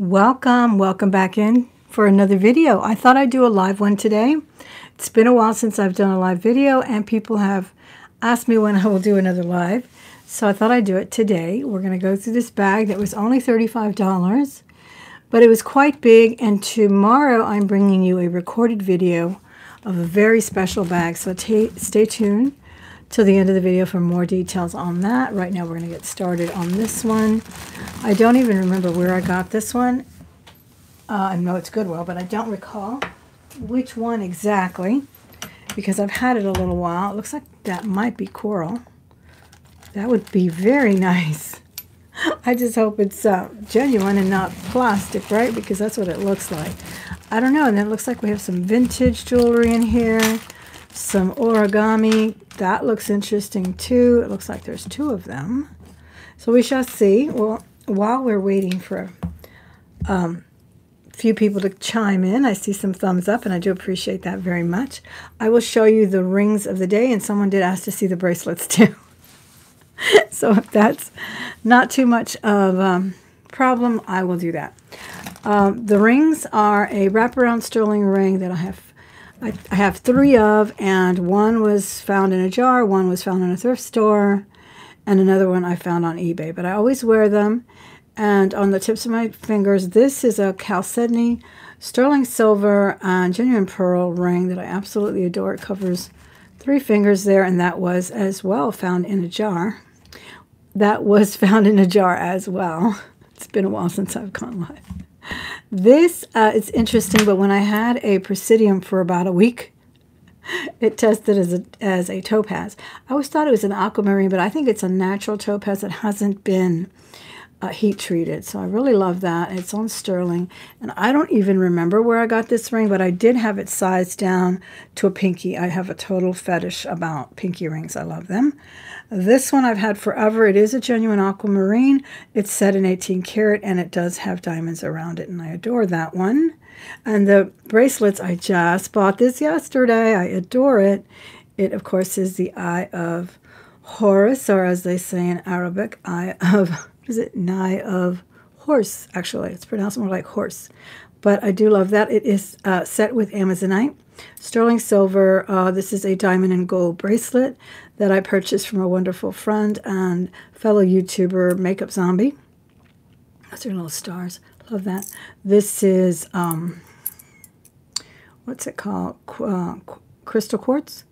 Welcome, welcome back in for another video. I thought I'd do a live one today. It's been a while since I've done a live video and people have asked me when I will do another live. So I thought I'd do it today. We're going to go through this bag that was only $35, but it was quite big. And tomorrow I'm bringing you a recorded video of a very special bag. So stay tuned till the end of the video for more details on that. Right now we're going to get started on this one. I don't even remember where I got this one. Uh, I know it's Goodwill, but I don't recall which one exactly because I've had it a little while. It looks like that might be coral. That would be very nice. I just hope it's uh, genuine and not plastic, right? Because that's what it looks like. I don't know. And it looks like we have some vintage jewelry in here. Some origami. That looks interesting too. It looks like there's two of them. So we shall see. Well, while we're waiting for a um, few people to chime in, I see some thumbs up, and I do appreciate that very much. I will show you the rings of the day, and someone did ask to see the bracelets too. so if that's not too much of a problem, I will do that. Um, the rings are a wraparound sterling ring that I have I, I have three of, and one was found in a jar, one was found in a thrift store, and another one I found on eBay. But I always wear them. And on the tips of my fingers, this is a chalcedony sterling silver and genuine pearl ring that I absolutely adore. It covers three fingers there, and that was as well found in a jar. That was found in a jar as well. It's been a while since I've gone live. This uh, is interesting, but when I had a Presidium for about a week, it tested as a, as a topaz. I always thought it was an aquamarine, but I think it's a natural topaz that hasn't been uh, heat treated. So I really love that. It's on sterling. And I don't even remember where I got this ring, but I did have it sized down to a pinky. I have a total fetish about pinky rings. I love them. This one I've had forever. It is a genuine aquamarine. It's set in 18 karat and it does have diamonds around it. And I adore that one. And the bracelets, I just bought this yesterday. I adore it. It, of course, is the Eye of Horus, or as they say in Arabic, Eye of is it Nye of Horse, actually. It's pronounced more like horse. But I do love that. It is uh, set with Amazonite. Sterling silver. Uh, this is a diamond and gold bracelet that I purchased from a wonderful friend and fellow YouTuber, Makeup Zombie. Those are little stars. Love that. This is, um, what's it called? Uh, crystal quartz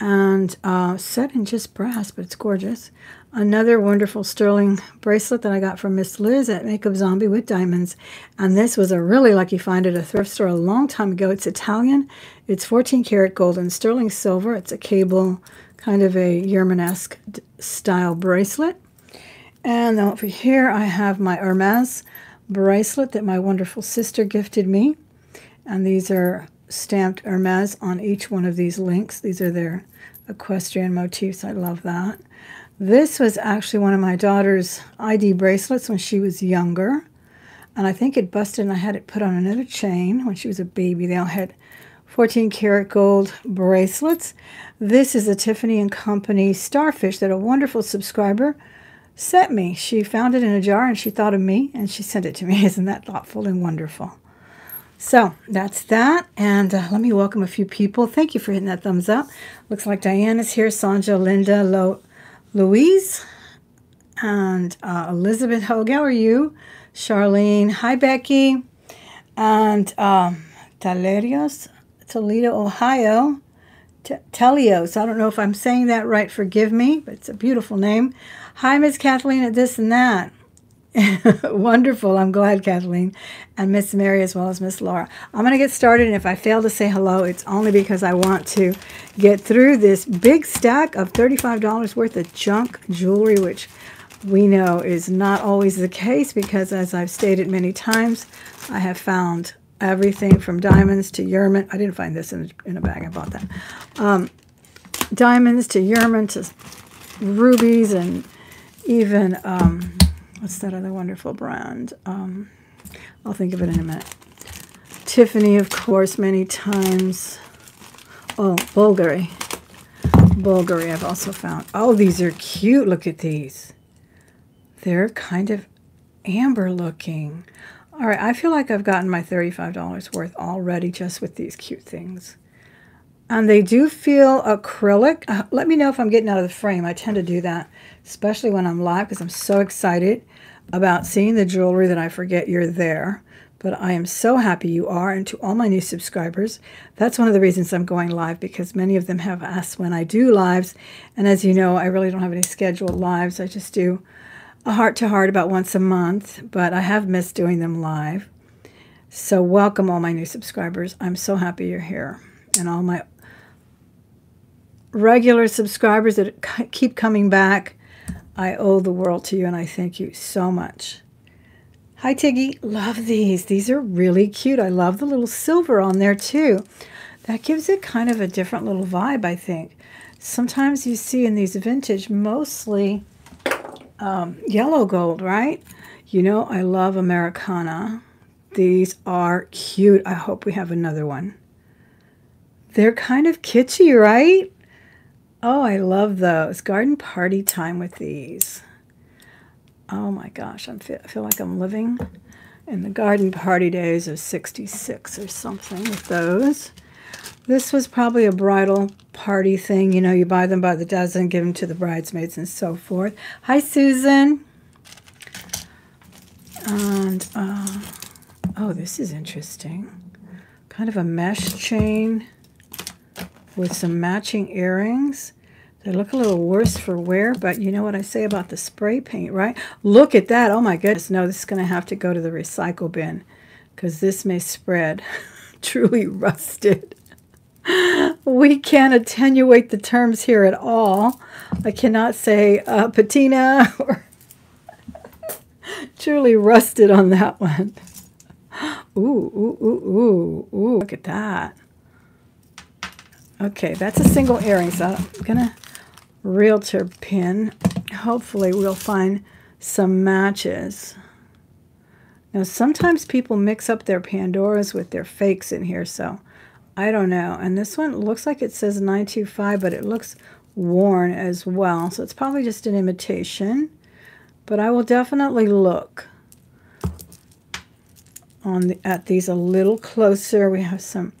and uh, set in just brass, but it's gorgeous. Another wonderful sterling bracelet that I got from Miss Liz at Makeup Zombie with diamonds. And this was a really lucky find at a thrift store a long time ago. It's Italian. It's 14 karat gold and sterling silver. It's a cable, kind of a Yurmanesque style bracelet. And over here I have my Hermes bracelet that my wonderful sister gifted me. And these are stamped Hermes on each one of these links. These are their equestrian motifs. I love that. This was actually one of my daughter's ID bracelets when she was younger. And I think it busted and I had it put on another chain when she was a baby. They all had 14 karat gold bracelets. This is a Tiffany & Company starfish that a wonderful subscriber sent me. She found it in a jar and she thought of me and she sent it to me. Isn't that thoughtful and wonderful? So that's that. And uh, let me welcome a few people. Thank you for hitting that thumbs up. Looks like Diana's here, Sanja, Linda, Lo Louise and uh, Elizabeth Hogue. How are you? Charlene. Hi, Becky. And um, Talerios, Toledo, Ohio. T Telios. I don't know if I'm saying that right. Forgive me, but it's a beautiful name. Hi, Miss Kathleen at this and that. Wonderful. I'm glad, Kathleen. And Miss Mary as well as Miss Laura. I'm going to get started, and if I fail to say hello, it's only because I want to get through this big stack of $35 worth of junk jewelry, which we know is not always the case because, as I've stated many times, I have found everything from diamonds to Yurman. I didn't find this in a, in a bag. I bought that. Um, diamonds to Yurman to rubies and even... Um, what's that other wonderful brand? Um, I'll think of it in a minute. Tiffany, of course, many times. Oh, Bulgari. Bulgari I've also found. Oh, these are cute. Look at these. They're kind of amber looking. All right, I feel like I've gotten my $35 worth already just with these cute things. And they do feel acrylic. Uh, let me know if I'm getting out of the frame. I tend to do that, especially when I'm live because I'm so excited about seeing the jewelry that I forget you're there. But I am so happy you are. And to all my new subscribers, that's one of the reasons I'm going live because many of them have asked when I do lives. And as you know, I really don't have any scheduled lives. I just do a heart to heart about once a month, but I have missed doing them live. So welcome all my new subscribers. I'm so happy you're here. And all my regular subscribers that keep coming back, I owe the world to you and I thank you so much. Hi Tiggy, love these. These are really cute. I love the little silver on there too. That gives it kind of a different little vibe, I think. Sometimes you see in these vintage, mostly um, yellow gold, right? You know, I love Americana. These are cute. I hope we have another one. They're kind of kitschy, right? Oh, I love those. Garden party time with these. Oh my gosh, I feel, I feel like I'm living in the garden party days of 66 or something with those. This was probably a bridal party thing. You know, you buy them by the dozen, give them to the bridesmaids and so forth. Hi, Susan. And, uh, oh, this is interesting. Kind of a mesh chain with some matching earrings. They look a little worse for wear, but you know what I say about the spray paint, right? Look at that. Oh, my goodness. No, this is going to have to go to the recycle bin because this may spread. Truly rusted we can't attenuate the terms here at all. I cannot say uh, patina or truly rusted on that one. Ooh, ooh, ooh, ooh, ooh, look at that. Okay, that's a single earring, so I'm going to realtor pin. Hopefully we'll find some matches. Now, sometimes people mix up their Pandoras with their fakes in here, so I don't know. And this one looks like it says 925, but it looks worn as well. So it's probably just an imitation. But I will definitely look on the, at these a little closer. We have some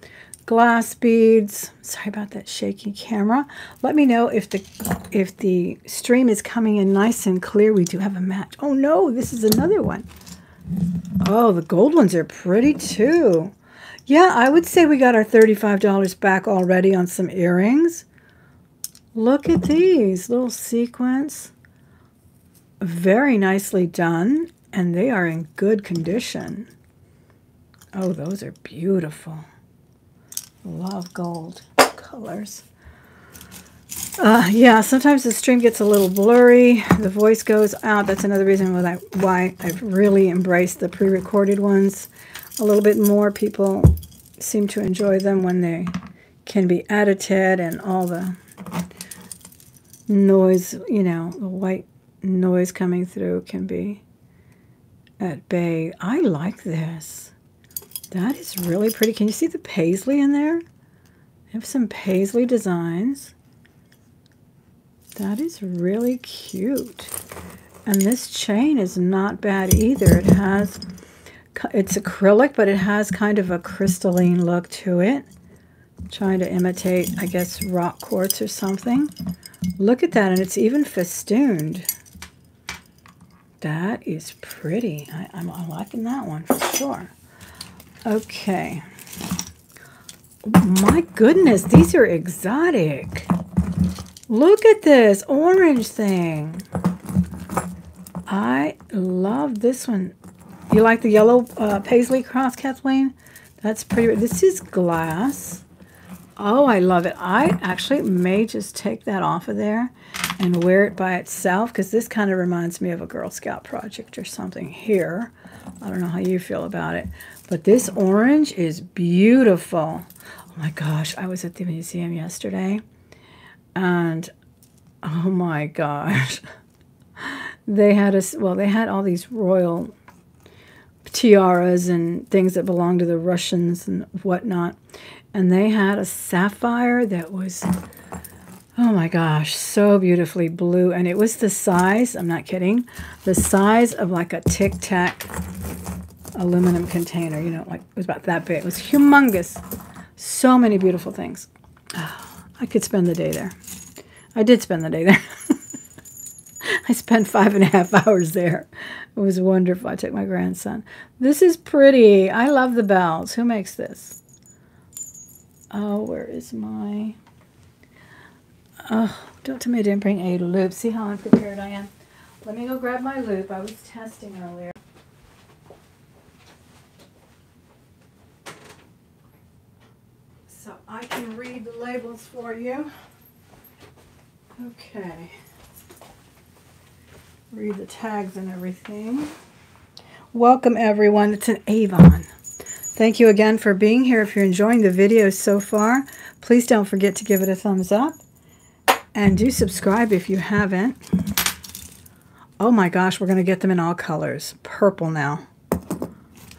glass beads. Sorry about that shaky camera. Let me know if the if the stream is coming in nice and clear. We do have a match. Oh no, this is another one. Oh, the gold ones are pretty too. Yeah, I would say we got our $35 back already on some earrings. Look at these little sequins. Very nicely done, and they are in good condition. Oh, those are beautiful. Love gold colors. Uh, yeah, sometimes the stream gets a little blurry. The voice goes out. That's another reason why, why I've really embraced the pre-recorded ones a little bit more. People seem to enjoy them when they can be edited and all the noise, you know, the white noise coming through can be at bay. I like this. That is really pretty. Can you see the paisley in there? I have some paisley designs. That is really cute. And this chain is not bad either. It has it's acrylic, but it has kind of a crystalline look to it. trying to imitate, I guess, rock quartz or something. Look at that, and it's even festooned. That is pretty. I, I'm, I'm liking that one for sure. Okay. my goodness, these are exotic. Look at this orange thing. I love this one. You like the yellow uh, paisley cross, Kathleen? That's pretty. This is glass. Oh, I love it. I actually may just take that off of there and wear it by itself because this kind of reminds me of a Girl Scout project or something here. I don't know how you feel about it. But this orange is beautiful. Oh my gosh, I was at the museum yesterday and oh my gosh. They had a well, they had all these royal tiaras and things that belonged to the Russians and whatnot. And they had a sapphire that was, oh my gosh, so beautifully blue. And it was the size, I'm not kidding, the size of like a Tic Tac aluminum container. You know, like it was about that big. It was humongous. So many beautiful things. Oh, I could spend the day there. I did spend the day there. I spent five and a half hours there. It was wonderful. I took my grandson. This is pretty. I love the bells. Who makes this? Oh, where is my... Oh, don't tell me I didn't bring a loop. See how unprepared I am? Let me go grab my loop. I was testing earlier. So I can read the labels for you. Okay. Read the tags and everything. Welcome everyone. It's an Avon. Thank you again for being here. If you're enjoying the video so far, please don't forget to give it a thumbs up. And do subscribe if you haven't. Oh my gosh, we're going to get them in all colors. Purple now.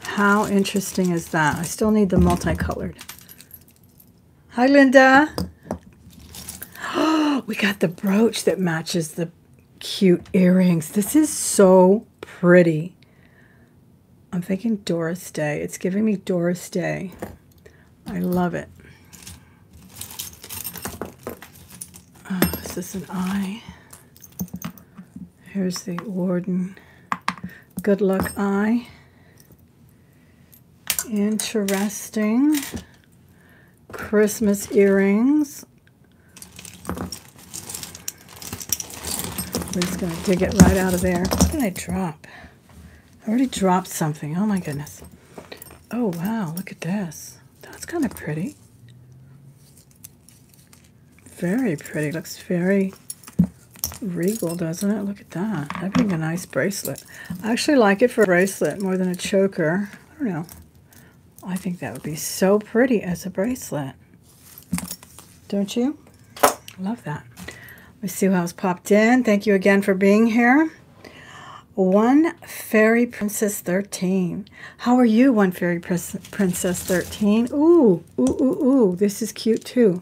How interesting is that? I still need the multicolored. Hi, Linda. Oh, we got the brooch that matches the cute earrings. This is so pretty. I'm thinking Doris Day. It's giving me Doris Day. I love it. Oh, is this an eye? Here's the Warden Good Luck Eye. Interesting. Christmas earrings. We're just going to dig it right out of there. What did I drop? I already dropped something. Oh my goodness. Oh wow, look at this. That's kind of pretty. Very pretty. Looks very regal, doesn't it? Look at that. That'd be a nice bracelet. I actually like it for a bracelet more than a choker. I don't know. I think that would be so pretty as a bracelet. Don't you? Love that. Let me see who else popped in. Thank you again for being here. One Fairy Princess 13. How are you, One Fairy Princess 13? Ooh, ooh, ooh, ooh. This is cute too.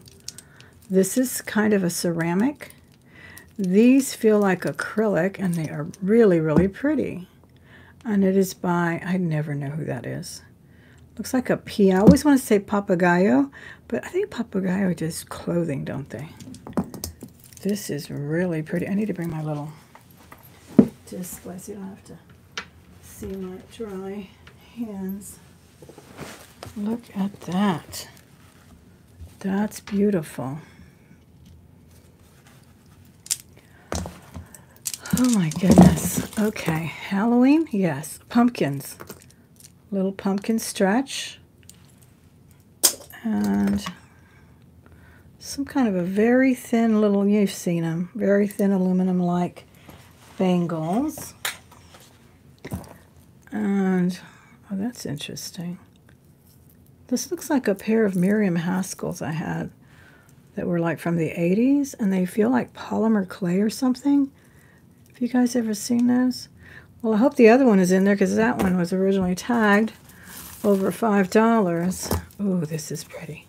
This is kind of a ceramic. These feel like acrylic, and they are really, really pretty. And it is by, I never know who that is. Looks like a P. I always want to say Papagayo, but I think Papagayo does clothing, don't they? This is really pretty. I need to bring my little display so you don't have to see my dry hands. Look at that. That's beautiful. Oh my goodness. Okay, Halloween? Yes. Pumpkins. Little pumpkin stretch. And some kind of a very thin little, you've seen them, very thin aluminum-like bangles. And, oh, that's interesting. This looks like a pair of Miriam Haskells I had that were like from the 80s, and they feel like polymer clay or something. Have you guys ever seen those? Well, I hope the other one is in there because that one was originally tagged over $5. Oh, this is pretty.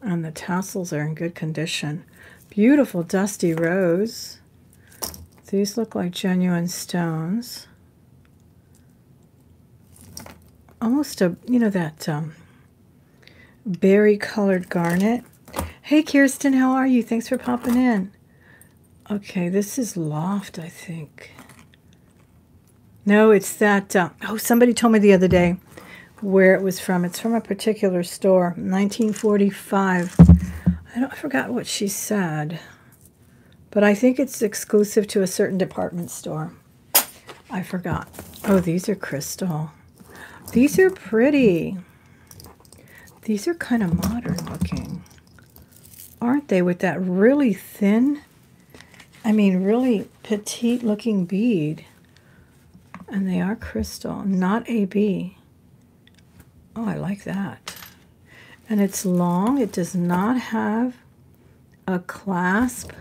And the tassels are in good condition. Beautiful dusty rose. These look like genuine stones. Almost a, you know, that um, berry-colored garnet. Hey, Kirsten, how are you? Thanks for popping in. Okay, this is Loft, I think. No, it's that, uh, oh, somebody told me the other day where it was from. It's from a particular store, 1945. I, don't, I forgot what she said, but I think it's exclusive to a certain department store. I forgot. Oh, these are crystal. These are pretty. These are kind of modern looking, aren't they? With that really thin I mean, really petite looking bead. And they are crystal, not AB. Oh, I like that. And it's long. It does not have a clasp.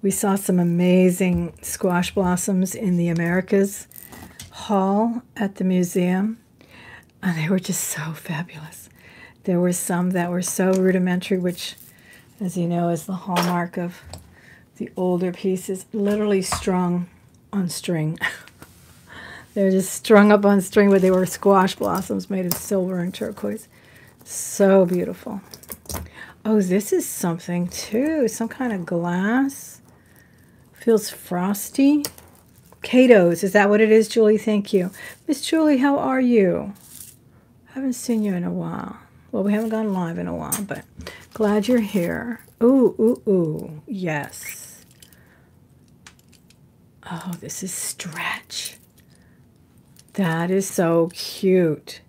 We saw some amazing squash blossoms in the Americas Hall at the museum. And they were just so fabulous. There were some that were so rudimentary, which, as you know, is the hallmark of the older pieces, literally strung on string. They're just strung up on string, but they were squash blossoms made of silver and turquoise. So beautiful. Oh, this is something too. Some kind of glass. Feels frosty. Kato's, is that what it is, Julie? Thank you. Miss Julie, how are you? Haven't seen you in a while. Well, we haven't gone live in a while, but glad you're here. Ooh, ooh, ooh. Yes. Oh, this is stretch. That is so cute.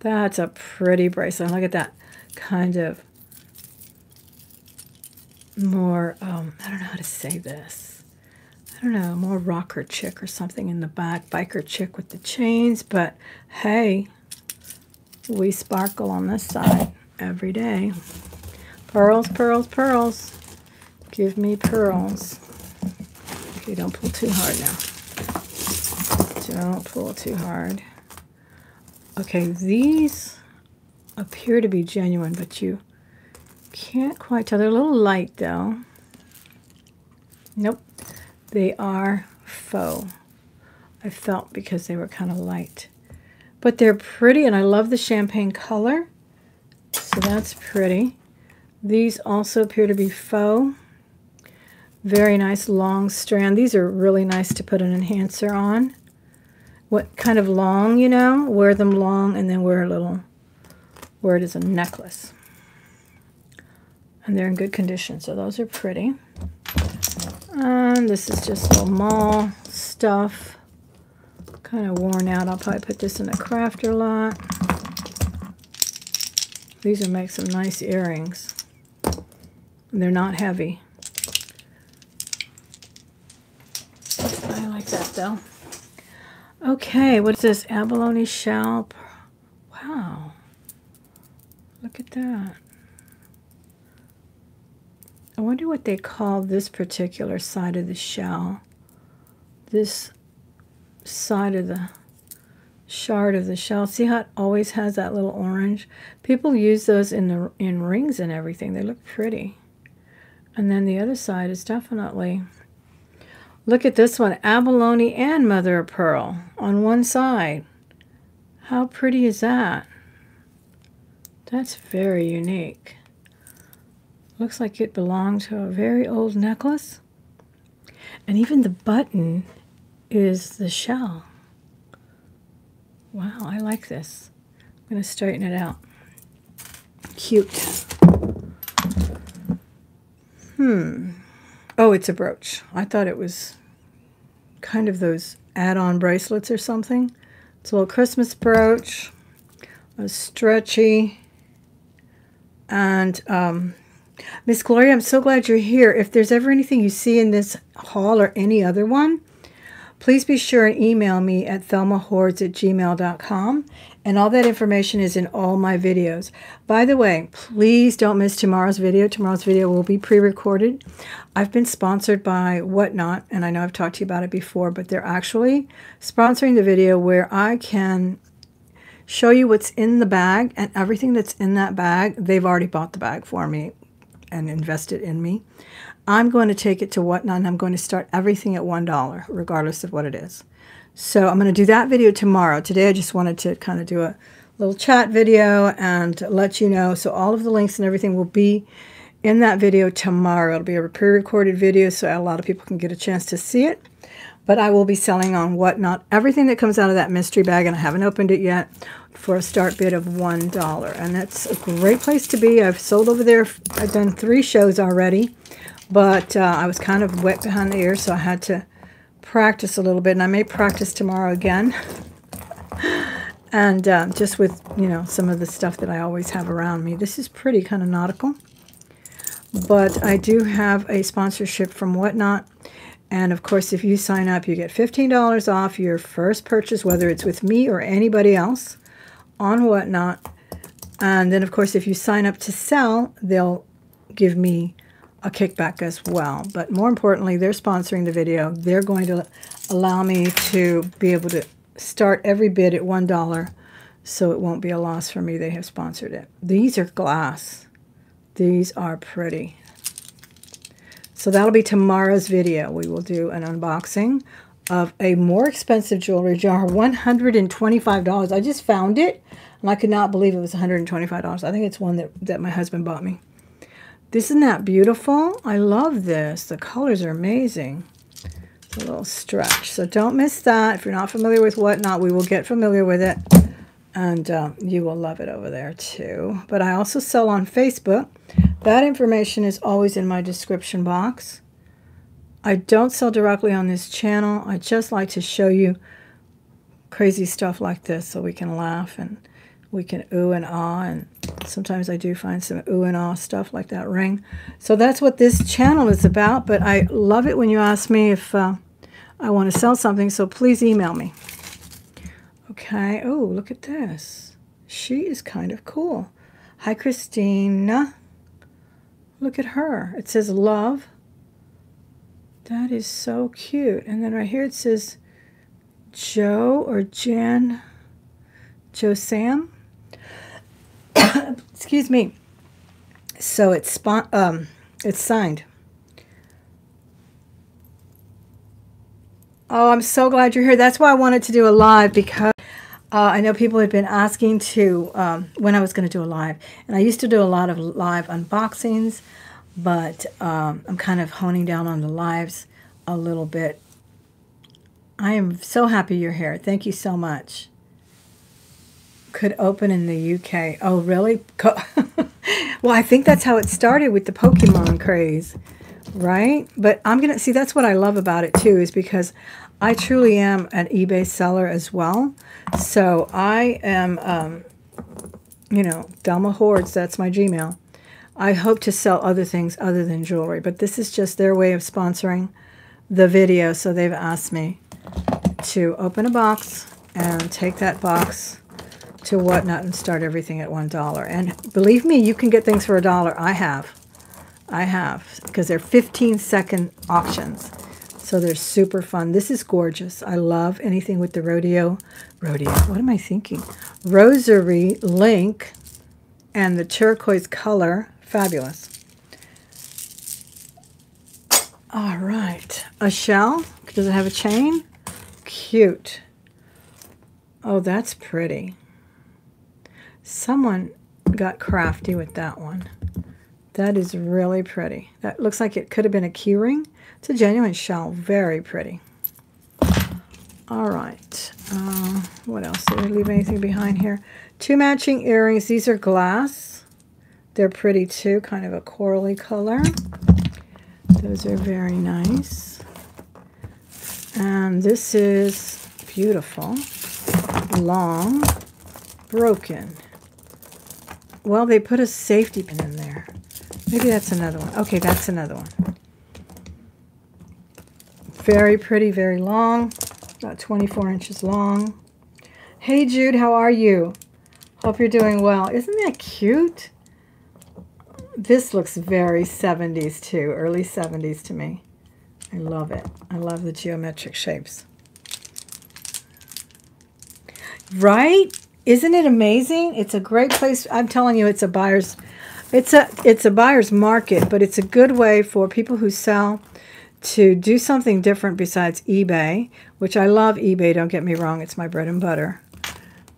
That's a pretty bracelet. Look at that kind of more, um, I don't know how to say this. I don't know, more rocker chick or something in the back. Biker chick with the chains. But hey, we sparkle on this side every day. Pearls, pearls, pearls. Give me pearls. Okay, don't pull too hard now. Don't pull too hard. Okay, these appear to be genuine, but you can't quite tell. They're a little light, though. Nope. They are faux. I felt because they were kind of light. But they're pretty, and I love the champagne color. So that's pretty. These also appear to be faux. Very nice long strand. These are really nice to put an enhancer on. What kind of long, you know? Wear them long and then wear a little, wear it as a necklace. And they're in good condition, so those are pretty. And this is just little mall stuff. Kind of worn out. I'll probably put this in a crafter lot. These will make some nice earrings. They're not heavy. I like that though. Okay, what's this? Abalone shell. Wow. Look at that. I wonder what they call this particular side of the shell. This side of the shard of the shell. See how it always has that little orange? People use those in the in rings and everything. They look pretty. And then the other side is definitely, look at this one, abalone and mother of pearl on one side. How pretty is that? That's very unique. Looks like it belonged to a very old necklace. And even the button is the shell. Wow, I like this. I'm going to straighten it out. Cute. Hmm. Oh, it's a brooch. I thought it was kind of those add-on bracelets or something. It's a little Christmas brooch, a stretchy, and um, Miss Gloria, I'm so glad you're here. If there's ever anything you see in this haul or any other one, please be sure and email me at thelmahoards at gmail.com and all that information is in all my videos. By the way, please don't miss tomorrow's video. Tomorrow's video will be pre-recorded. I've been sponsored by Whatnot, and I know I've talked to you about it before, but they're actually sponsoring the video where I can show you what's in the bag and everything that's in that bag. They've already bought the bag for me and invested in me. I'm going to take it to Whatnot, and I'm going to start everything at $1, regardless of what it is. So I'm going to do that video tomorrow. Today I just wanted to kind of do a little chat video and let you know. So all of the links and everything will be in that video tomorrow. It'll be a pre-recorded video so a lot of people can get a chance to see it. But I will be selling on Whatnot everything that comes out of that mystery bag, and I haven't opened it yet, for a start bid of $1. And that's a great place to be. I've sold over there. I've done three shows already, but uh, I was kind of wet behind the ears, so I had to practice a little bit, and I may practice tomorrow again. and uh, just with, you know, some of the stuff that I always have around me. This is pretty kind of nautical. But I do have a sponsorship from Whatnot. And of course, if you sign up, you get $15 off your first purchase, whether it's with me or anybody else on Whatnot. And then, of course, if you sign up to sell, they'll give me a kickback as well. But more importantly, they're sponsoring the video. They're going to allow me to be able to start every bid at $1 so it won't be a loss for me. They have sponsored it. These are glass. These are pretty. So that'll be tomorrow's video. We will do an unboxing of a more expensive jewelry jar, $125. I just found it, and I could not believe it was $125. I think it's one that, that my husband bought me. Isn't that beautiful? I love this. The colors are amazing. It's a little stretch. So don't miss that. If you're not familiar with Whatnot, we will get familiar with it. And um, you will love it over there too. But I also sell on Facebook. That information is always in my description box. I don't sell directly on this channel. I just like to show you crazy stuff like this so we can laugh and we can ooh and ah and sometimes I do find some ooh and ah stuff like that ring. So that's what this channel is about, but I love it when you ask me if uh, I want to sell something, so please email me. Okay, oh, look at this. She is kind of cool. Hi, Christina. Look at her. It says love that is so cute. And then right here it says Joe or Jan, Joe Sam. Excuse me. So it's um, it's signed. Oh, I'm so glad you're here. That's why I wanted to do a live because uh, I know people had been asking to um, when I was going to do a live. And I used to do a lot of live unboxings but um, I'm kind of honing down on the lives a little bit. I am so happy you're here. Thank you so much. Could open in the UK. Oh, really? well, I think that's how it started with the Pokemon craze, right? But I'm going to see that's what I love about it too, is because I truly am an eBay seller as well. So I am, um, you know, Thelma Hoards, that's my Gmail. I hope to sell other things other than jewelry, but this is just their way of sponsoring the video. So they've asked me to open a box and take that box to Whatnot and start everything at $1. And believe me, you can get things for a dollar. I have. I have, because they're 15 second auctions. So they're super fun. This is gorgeous. I love anything with the rodeo. Rodeo. What am I thinking? Rosary link and the turquoise color Fabulous. All right. A shell. Does it have a chain? Cute. Oh, that's pretty. Someone got crafty with that one. That is really pretty. That looks like it could have been a keyring. It's a genuine shell. Very pretty. All right. Uh, what else? Did we leave anything behind here? Two matching earrings. These are glass. They're pretty too, kind of a corally color. Those are very nice. And this is beautiful, long, broken. Well, they put a safety pin in there. Maybe that's another one. Okay, that's another one. Very pretty, very long, about 24 inches long. Hey, Jude, how are you? Hope you're doing well. Isn't that cute? This looks very 70s too, early 70s to me. I love it. I love the geometric shapes. Right? Isn't it amazing? It's a great place. I'm telling you, it's a buyer's it's a it's a buyer's market, but it's a good way for people who sell to do something different besides eBay, which I love eBay, don't get me wrong, it's my bread and butter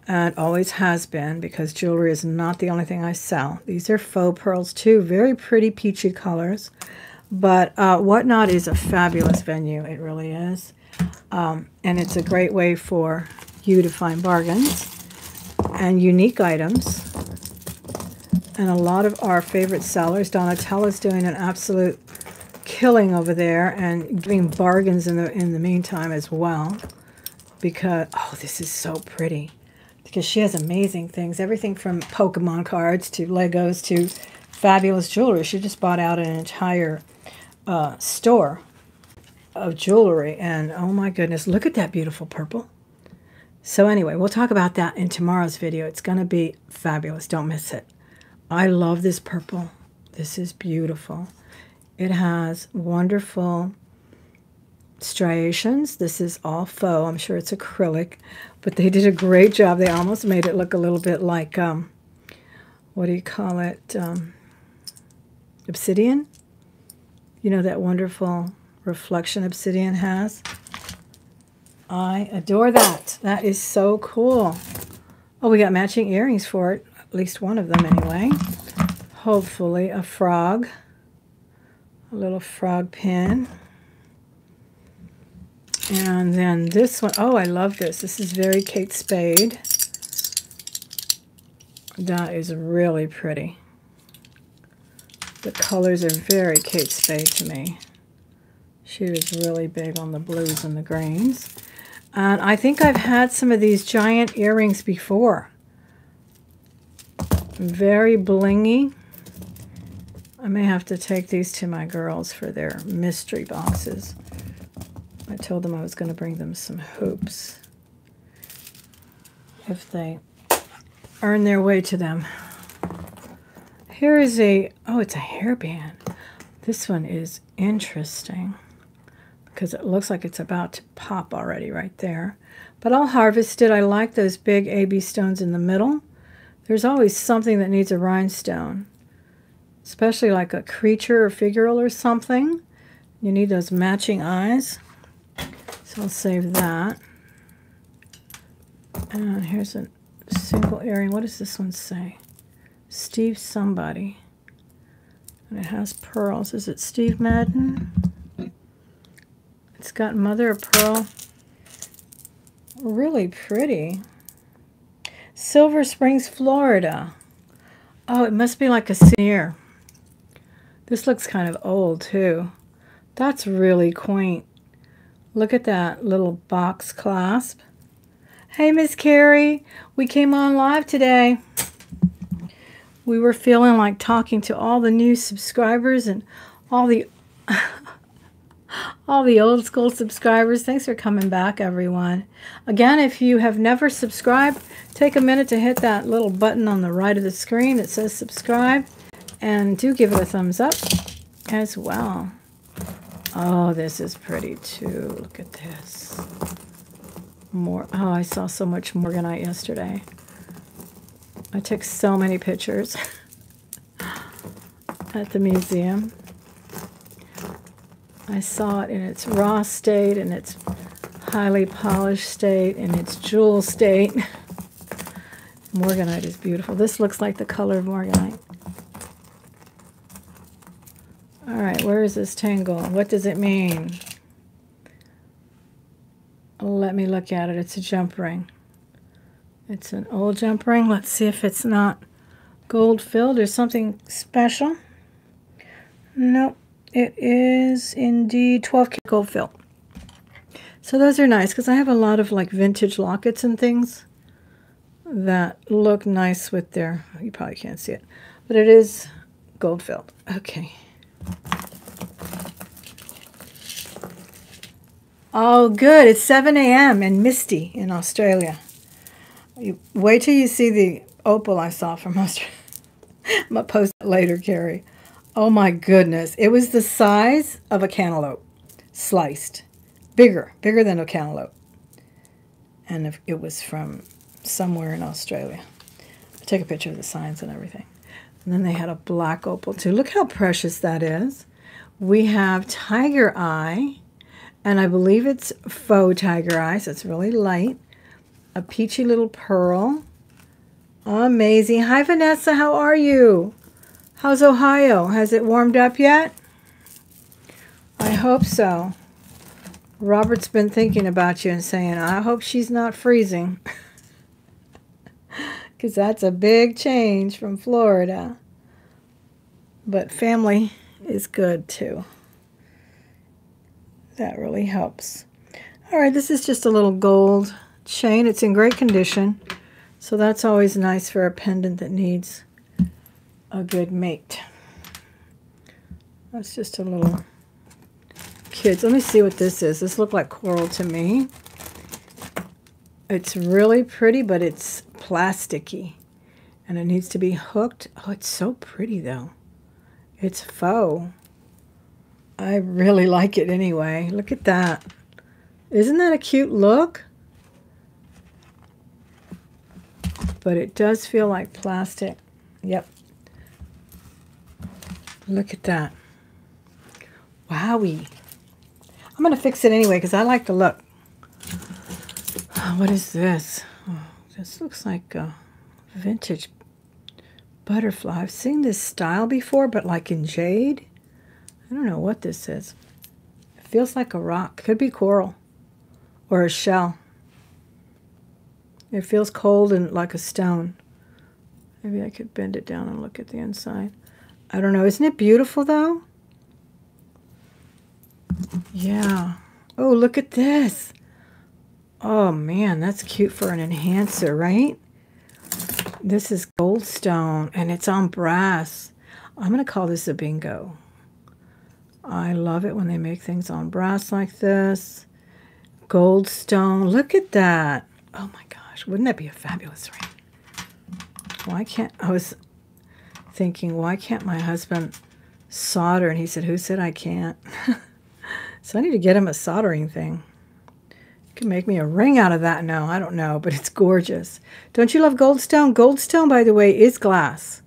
and always has been because jewelry is not the only thing I sell. These are faux pearls too, very pretty peachy colors. But uh, Whatnot is a fabulous venue, it really is. Um, and it's a great way for you to find bargains and unique items. And a lot of our favorite sellers, Donatella's doing an absolute killing over there and giving bargains in the in the meantime as well. Because, oh, this is so pretty because she has amazing things. Everything from Pokemon cards to Legos to fabulous jewelry. She just bought out an entire uh, store of jewelry. And oh my goodness, look at that beautiful purple. So anyway, we'll talk about that in tomorrow's video. It's going to be fabulous. Don't miss it. I love this purple. This is beautiful. It has wonderful striations. This is all faux. I'm sure it's acrylic, but they did a great job. They almost made it look a little bit like, um, what do you call it, um, obsidian? You know that wonderful reflection obsidian has? I adore that. That is so cool. Oh, we got matching earrings for it. At least one of them anyway. Hopefully a frog. A little frog pin. And then this one, oh, I love this. This is very Kate Spade. That is really pretty. The colors are very Kate Spade to me. She was really big on the blues and the greens. And I think I've had some of these giant earrings before. Very blingy. I may have to take these to my girls for their mystery boxes. I told them I was going to bring them some hoops if they earn their way to them. Here is a, oh, it's a hairband. This one is interesting because it looks like it's about to pop already right there. But I'll harvest it. I like those big AB stones in the middle. There's always something that needs a rhinestone, especially like a creature or figural or something. You need those matching eyes. So I'll save that. And here's a single earring. What does this one say? Steve somebody. And it has pearls. Is it Steve Madden? It's got mother of pearl. Really pretty. Silver Springs, Florida. Oh, it must be like a sneer. This looks kind of old, too. That's really quaint. Look at that little box clasp. Hey, Miss Carrie. We came on live today. We were feeling like talking to all the new subscribers and all the all the old school subscribers. Thanks for coming back, everyone. Again, if you have never subscribed, take a minute to hit that little button on the right of the screen that says subscribe. And do give it a thumbs up as well. Oh, this is pretty too. Look at this. More. Oh, I saw so much Morganite yesterday. I took so many pictures at the museum. I saw it in its raw state, in its highly polished state, in its jewel state. Morganite is beautiful. This looks like the color of Morganite. All right, where is this tangle? What does it mean? Let me look at it. It's a jump ring. It's an old jump ring. Let's see if it's not gold filled or something special. Nope, it is indeed 12 karat gold filled. So those are nice because I have a lot of like vintage lockets and things that look nice with their, you probably can't see it, but it is gold filled. Okay. Oh, good. It's 7 a.m. and misty in Australia. You, wait till you see the opal I saw from Australia. I'm going to post it later, Carrie. Oh my goodness. It was the size of a cantaloupe, sliced. Bigger, bigger than a cantaloupe. And it was from somewhere in Australia. I took a picture of the signs and everything. And then they had a black opal too. Look how precious that is. We have tiger eye, and I believe it's faux tiger eye, so it's really light. A peachy little pearl. Amazing. Hi, Vanessa. How are you? How's Ohio? Has it warmed up yet? I hope so. Robert's been thinking about you and saying, I hope she's not freezing. because that's a big change from Florida. But family is good too. That really helps. All right, this is just a little gold chain. It's in great condition. So that's always nice for a pendant that needs a good mate. That's just a little kids. Let me see what this is. This looked like coral to me. It's really pretty, but it's plasticky. And it needs to be hooked. Oh, it's so pretty, though. It's faux. I really like it anyway. Look at that. Isn't that a cute look? But it does feel like plastic. Yep. Look at that. Wowie. I'm going to fix it anyway because I like the look. Uh, what is this? Oh, this looks like a vintage butterfly. I've seen this style before, but like in jade. I don't know what this is. It feels like a rock. Could be coral or a shell. It feels cold and like a stone. Maybe I could bend it down and look at the inside. I don't know. Isn't it beautiful, though? Yeah. Oh, look at this. Oh, man, that's cute for an enhancer, right? This is goldstone, and it's on brass. I'm going to call this a bingo. I love it when they make things on brass like this. Goldstone. Look at that. Oh, my gosh. Wouldn't that be a fabulous ring? Why can't... I was thinking, why can't my husband solder? And he said, who said I can't? so I need to get him a soldering thing. You can make me a ring out of that. No, I don't know, but it's gorgeous. Don't you love goldstone? Goldstone, by the way, is glass.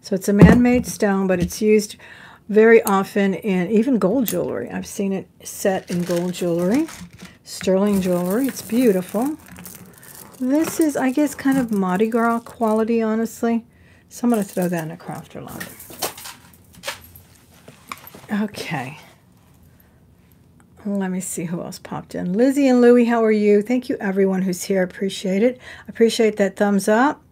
So it's a man-made stone, but it's used very often in even gold jewelry. I've seen it set in gold jewelry, sterling jewelry. It's beautiful. This is, I guess, kind of Mardi Gras quality, honestly. So I'm going to throw that in a crafter line. Okay. Let me see who else popped in. Lizzie and Louie, how are you? Thank you, everyone who's here. Appreciate it. Appreciate that thumbs up.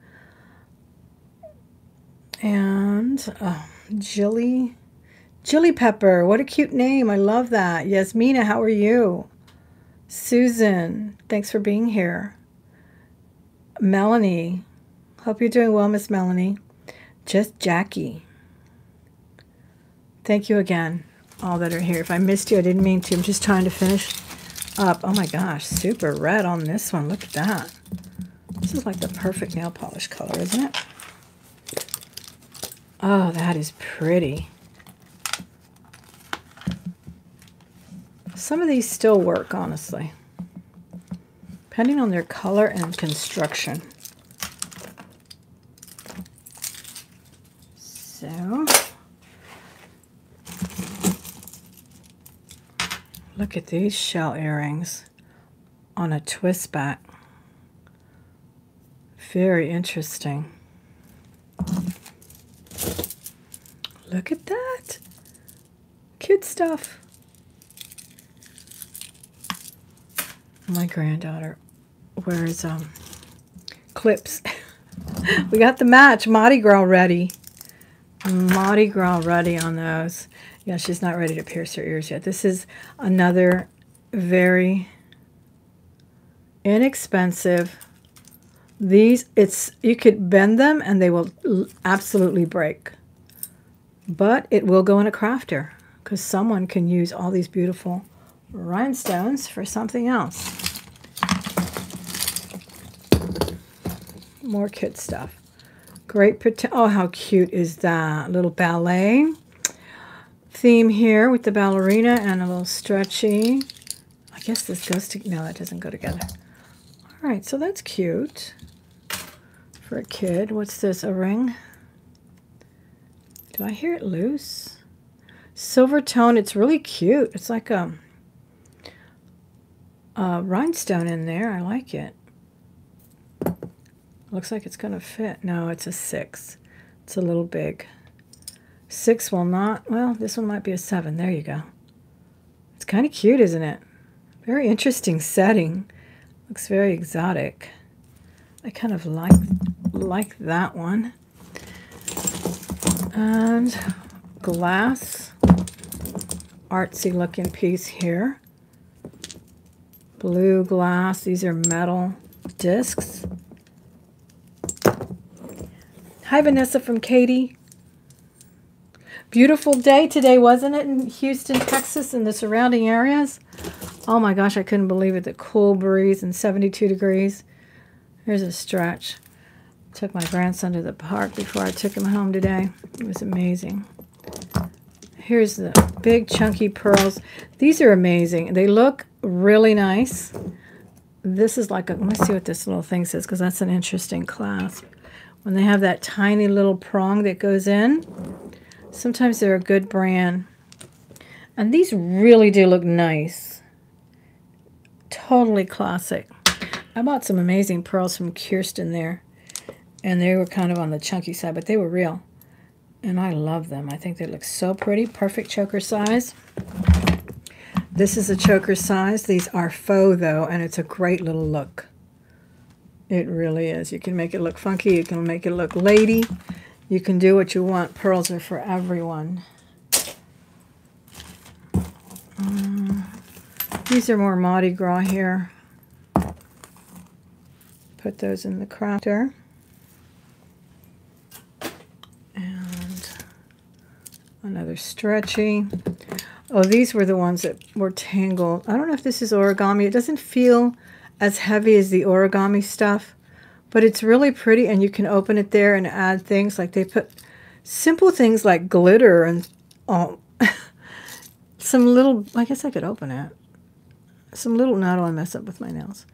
And oh, Jilly. Jilly Pepper. What a cute name. I love that. Yasmina, how are you? Susan, thanks for being here. Melanie. Hope you're doing well, Miss Melanie. Just Jackie. Thank you again all that are here. If I missed you, I didn't mean to. I'm just trying to finish up. Oh my gosh, super red on this one. Look at that. This is like the perfect nail polish color, isn't it? Oh, that is pretty. Some of these still work, honestly, depending on their color and construction. So, Look at these shell earrings on a twist back. Very interesting. Look at that. Cute stuff. My granddaughter wears um, clips. we got the match. Mardi Gras ready. Mardi Gras ready on those. Yeah, she's not ready to pierce her ears yet. This is another very inexpensive. These, it's you could bend them and they will absolutely break. But it will go in a crafter because someone can use all these beautiful rhinestones for something else. More kid stuff. Great, oh, how cute is that? Little ballet theme here with the ballerina and a little stretchy. I guess this goes to, no, that doesn't go together. All right, so that's cute for a kid. What's this, a ring? Do I hear it loose? Silver tone, it's really cute. It's like a, a rhinestone in there. I like it. Looks like it's going to fit. No, it's a six. It's a little big. Six will not. Well, this one might be a seven. There you go. It's kind of cute, isn't it? Very interesting setting. Looks very exotic. I kind of like like that one. And glass, artsy looking piece here. Blue glass. These are metal discs. Hi, Vanessa from Katy. Beautiful day today, wasn't it, in Houston, Texas, and the surrounding areas? Oh my gosh, I couldn't believe it. The cool breeze and 72 degrees. Here's a stretch. Took my grandson to the park before I took him home today. It was amazing. Here's the big chunky pearls. These are amazing. They look really nice. This is like a, let me see what this little thing says because that's an interesting clasp. When they have that tiny little prong that goes in, Sometimes they're a good brand. And these really do look nice. Totally classic. I bought some amazing pearls from Kirsten there. And they were kind of on the chunky side, but they were real. And I love them. I think they look so pretty. Perfect choker size. This is a choker size. These are faux, though, and it's a great little look. It really is. You can make it look funky. You can make it look lady. You can do what you want. Pearls are for everyone. Um, these are more Mardi Gras here. Put those in the crafter. And another stretchy. Oh, these were the ones that were tangled. I don't know if this is origami. It doesn't feel as heavy as the origami stuff, but it's really pretty and you can open it there and add things like they put simple things like glitter and oh, some little, I guess I could open it. Some little, no, I mess up with my nails.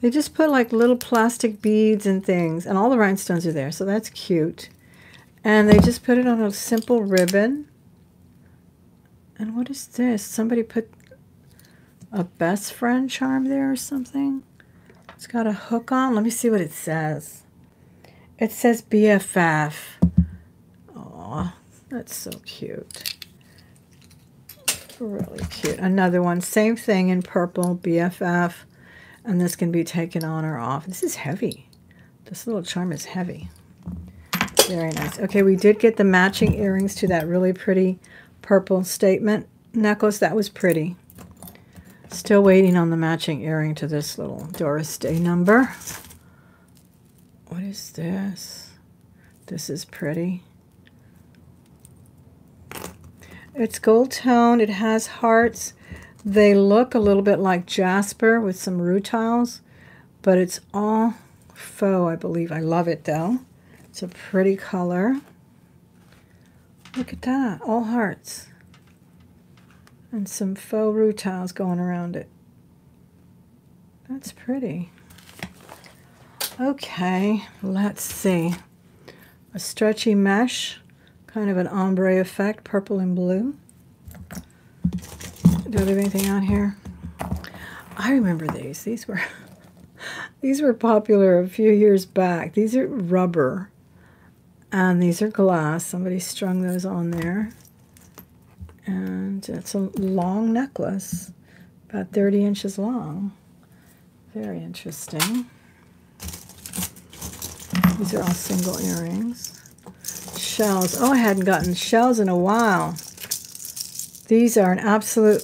They just put like little plastic beads and things, and all the rhinestones are there, so that's cute. And they just put it on a simple ribbon. And what is this? Somebody put a best friend charm there or something. It's got a hook on. Let me see what it says. It says BFF. Aw, that's so cute. Really cute. Another one, same thing in purple, BFF. And this can be taken on or off. This is heavy. This little charm is heavy. Very nice. Okay, we did get the matching earrings to that really pretty purple statement necklace. That was pretty. Still waiting on the matching earring to this little Doris Day number. What is this? This is pretty. It's gold tone. It has hearts. They look a little bit like jasper with some rutiles, but it's all faux, I believe. I love it, though. It's a pretty color. Look at that, all hearts. And some faux rutiles going around it. That's pretty. Okay, let's see. A stretchy mesh, kind of an ombre effect, purple and blue. Do I have anything on here? I remember these. These were these were popular a few years back. These are rubber. And these are glass. Somebody strung those on there. And it's a long necklace, about 30 inches long. Very interesting. These are all single earrings. Shells. Oh, I hadn't gotten shells in a while. These are an absolute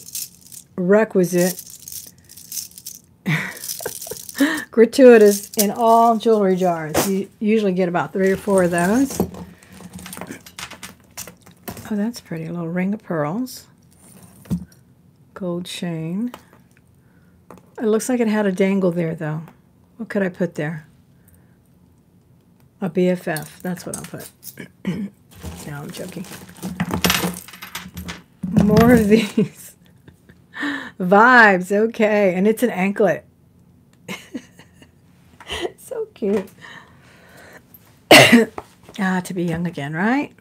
requisite gratuitous in all jewelry jars. You usually get about three or four of those. Oh, that's pretty. A little ring of pearls. Gold chain. It looks like it had a dangle there, though. What could I put there? A BFF. That's what I'll put. no, I'm joking. More of these. Vibes, okay. And it's an anklet. so cute. ah, to be young again, right?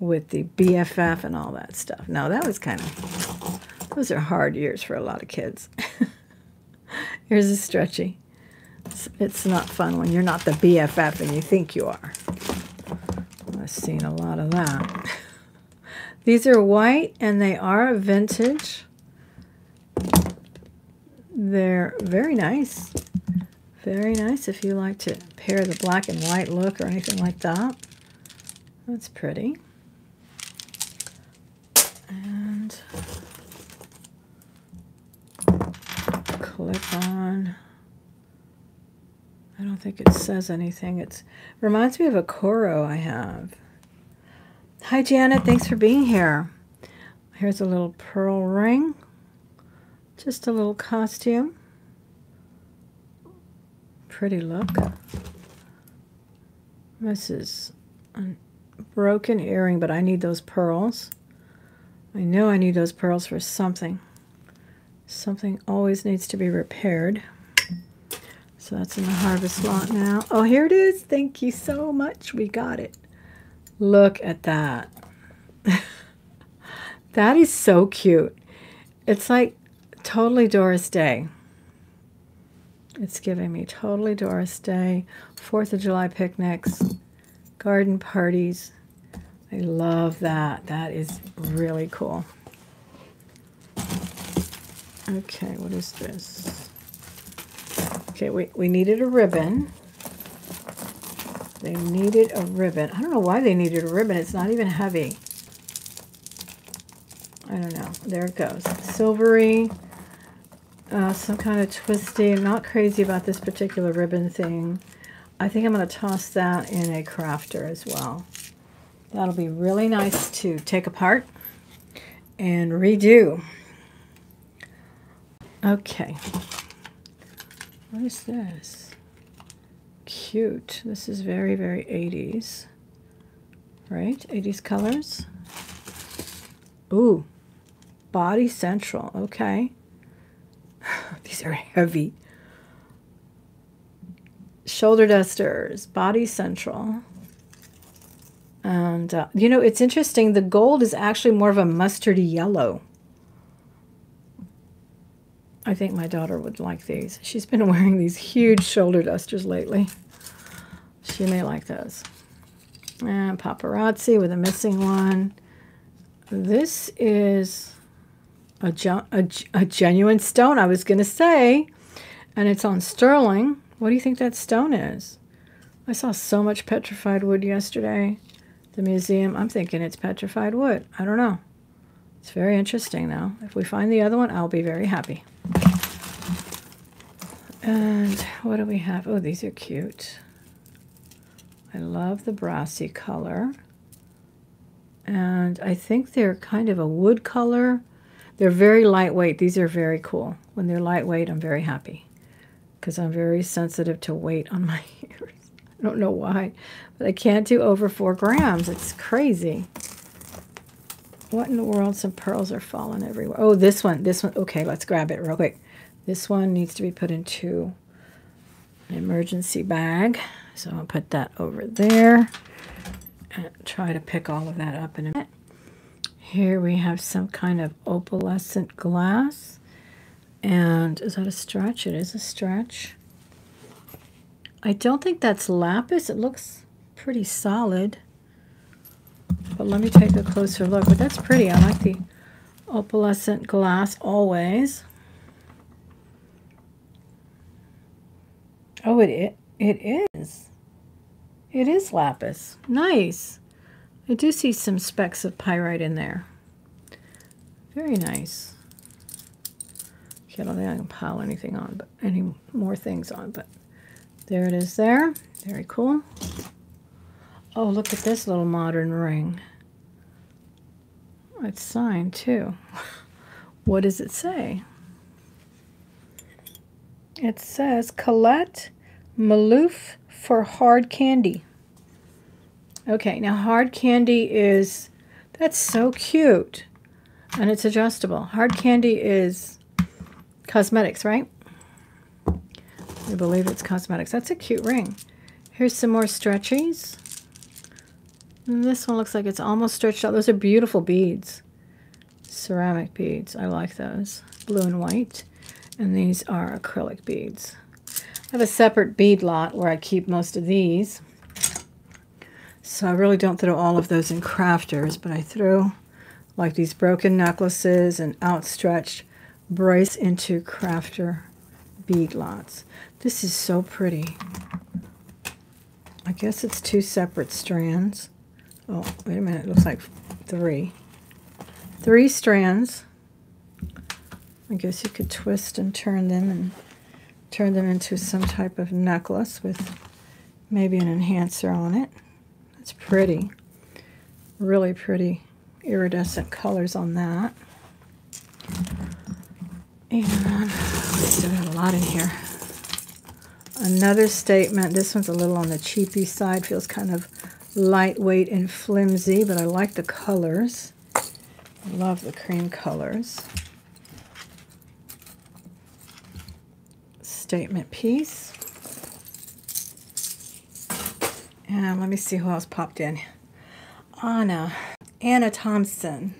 With the BFF and all that stuff. Now, that was kind of, those are hard years for a lot of kids. Here's a stretchy. It's, it's not fun when you're not the BFF and you think you are. I've seen a lot of that. These are white and they are vintage. They're very nice. Very nice if you like to pair the black and white look or anything like that. That's pretty. And clip on. I don't think it says anything. It reminds me of a Coro I have. Hi, Janet. Thanks for being here. Here's a little pearl ring. Just a little costume. Pretty look. This is a broken earring, but I need those pearls. I know I need those pearls for something. Something always needs to be repaired. So that's in the harvest lot now. Oh, here it is. Thank you so much. We got it. Look at that. That is so cute. It's like totally Doris Day. It's giving me totally Doris Day, 4th of July picnics, garden parties. I love that. That is really cool. Okay, what is this? Okay, we, we needed a ribbon. They needed a ribbon. I don't know why they needed a ribbon. It's not even heavy. I don't know. There it goes. Silvery, uh, some kind of twisty. I'm not crazy about this particular ribbon thing. I think I'm going to toss that in a crafter as well. That'll be really nice to take apart and redo. Okay. What is this? Cute. This is very, very 80s. Right? 80s colors. Ooh. Body Central. Okay. These are heavy. Shoulder dusters. Body Central. And, uh, you know, it's interesting. The gold is actually more of a mustardy yellow. I think my daughter would like these. She's been wearing these huge shoulder dusters lately. She may like those. And paparazzi with a missing one. This is a, a, a genuine stone, I was going to say. And it's on sterling. What do you think that stone is? I saw so much petrified wood yesterday. The museum, I'm thinking it's petrified wood. I don't know. It's very interesting, though. If we find the other one, I'll be very happy. And what do we have? Oh, these are cute. I love the brassy color. And I think they're kind of a wood color. They're very lightweight. These are very cool. When they're lightweight, I'm very happy because I'm very sensitive to weight on my ears. I don't know why, but I can't do over four grams. It's crazy. What in the world? Some pearls are falling everywhere. Oh, this one. This one. Okay, let's grab it real quick. This one needs to be put into an emergency bag. So I'll put that over there and try to pick all of that up in a minute. Here we have some kind of opalescent glass. And is that a stretch? It is a stretch. I don't think that's lapis. It looks pretty solid. But let me take a closer look. But that's pretty. I like the opalescent glass always. Oh, it, it, it is. It is lapis. Nice. I do see some specks of pyrite in there. Very nice. Okay, I don't think I can pile anything on, but any more things on, but there it is there. Very cool. Oh, look at this little modern ring. It's signed too. what does it say? It says Colette Malouf for hard candy. Okay, now hard candy is, that's so cute. And it's adjustable. Hard candy is cosmetics, right? I believe it's cosmetics. That's a cute ring. Here's some more stretchies. And this one looks like it's almost stretched out. Those are beautiful beads. Ceramic beads. I like those. Blue and white. And these are acrylic beads. I have a separate bead lot where I keep most of these. So I really don't throw all of those in crafters, but I throw like these broken necklaces and outstretched brace into crafter bead lots. This is so pretty. I guess it's two separate strands. Oh, wait a minute. It looks like three. Three strands. I guess you could twist and turn them and turn them into some type of necklace with maybe an enhancer on it. It's pretty. Really pretty iridescent colors on that. And still got a lot in here. Another statement. This one's a little on the cheapy side. Feels kind of lightweight and flimsy, but I like the colors. I love the cream colors. Statement piece. And let me see who else popped in. Anna. Anna Thompson.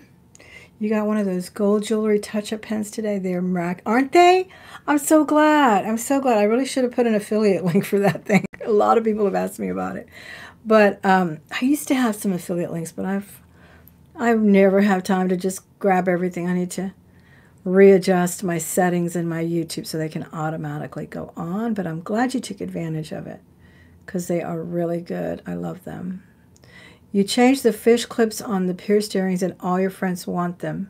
You got one of those gold jewelry touch-up pens today. They're mirac, aren't they? I'm so glad. I'm so glad. I really should have put an affiliate link for that thing. A lot of people have asked me about it. But um, I used to have some affiliate links, but I've I've never have time to just grab everything. I need to readjust my settings in my YouTube so they can automatically go on. But I'm glad you took advantage of it because they are really good. I love them. You change the fish clips on the pierced earrings and all your friends want them.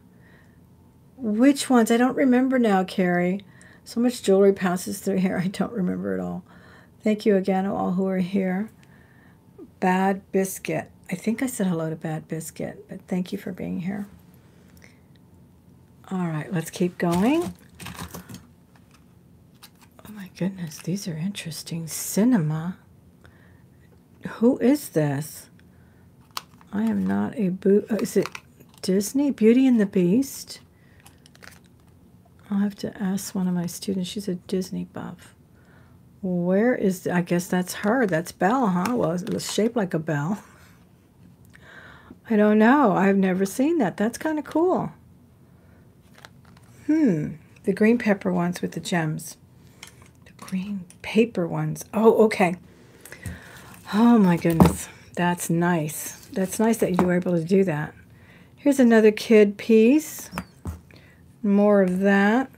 Which ones? I don't remember now, Carrie. So much jewelry passes through here. I don't remember it all. Thank you again, to all who are here. Bad Biscuit. I think I said hello to Bad Biscuit, but thank you for being here. All right, let's keep going. Oh my goodness, these are interesting. Cinema. Who is this? I am not a boo. Oh, uh, is it Disney? Beauty and the Beast? I'll have to ask one of my students. She's a Disney buff. Where is, I guess that's her. That's Belle, huh? Well, it was shaped like a bell. I don't know. I've never seen that. That's kind of cool. Hmm. The green pepper ones with the gems. The green paper ones. Oh, okay. Oh my goodness. That's nice. That's nice that you were able to do that. Here's another kid piece. More of that.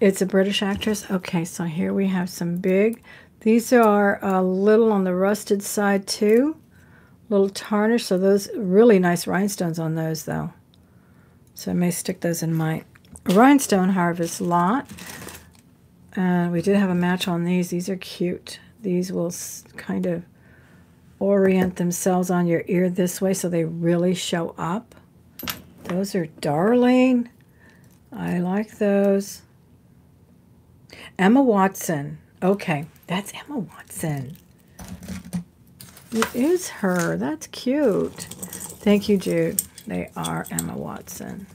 It's a British actress. Okay, so here we have some big. These are a little on the rusted side too. A Little tarnish. So those really nice rhinestones on those though. So I may stick those in my rhinestone harvest lot. And we did have a match on these. These are cute. These will kind of orient themselves on your ear this way so they really show up. Those are darling. I like those. Emma Watson. Okay, that's Emma Watson. It is her. That's cute. Thank you, Jude. They are Emma Watson.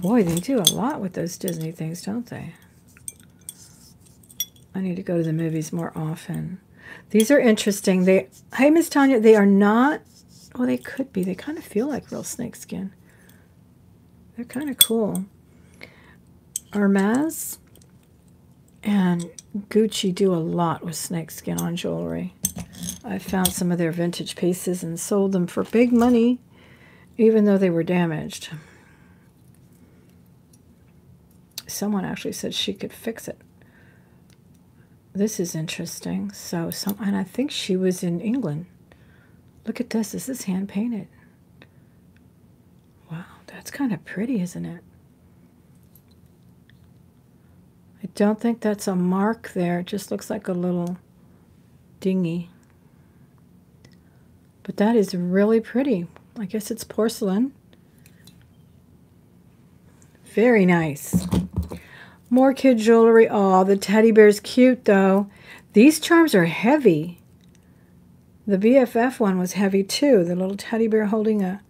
Boy, they do a lot with those Disney things, don't they? I need to go to the movies more often. These are interesting. They, hey, Miss Tanya, they are not, well, they could be. They kind of feel like real snakeskin. They're kind of cool. Hermes and Gucci do a lot with snakeskin on jewelry. I found some of their vintage pieces and sold them for big money even though they were damaged. Someone actually said she could fix it. This is interesting. So, some, and I think she was in England. Look at this. This is hand painted. Wow, that's kind of pretty, isn't it? I don't think that's a mark there. It just looks like a little dinghy. But that is really pretty. I guess it's porcelain. Very nice. More kid jewelry. Oh, the teddy bear's cute, though. These charms are heavy. The BFF one was heavy, too. The little teddy bear holding a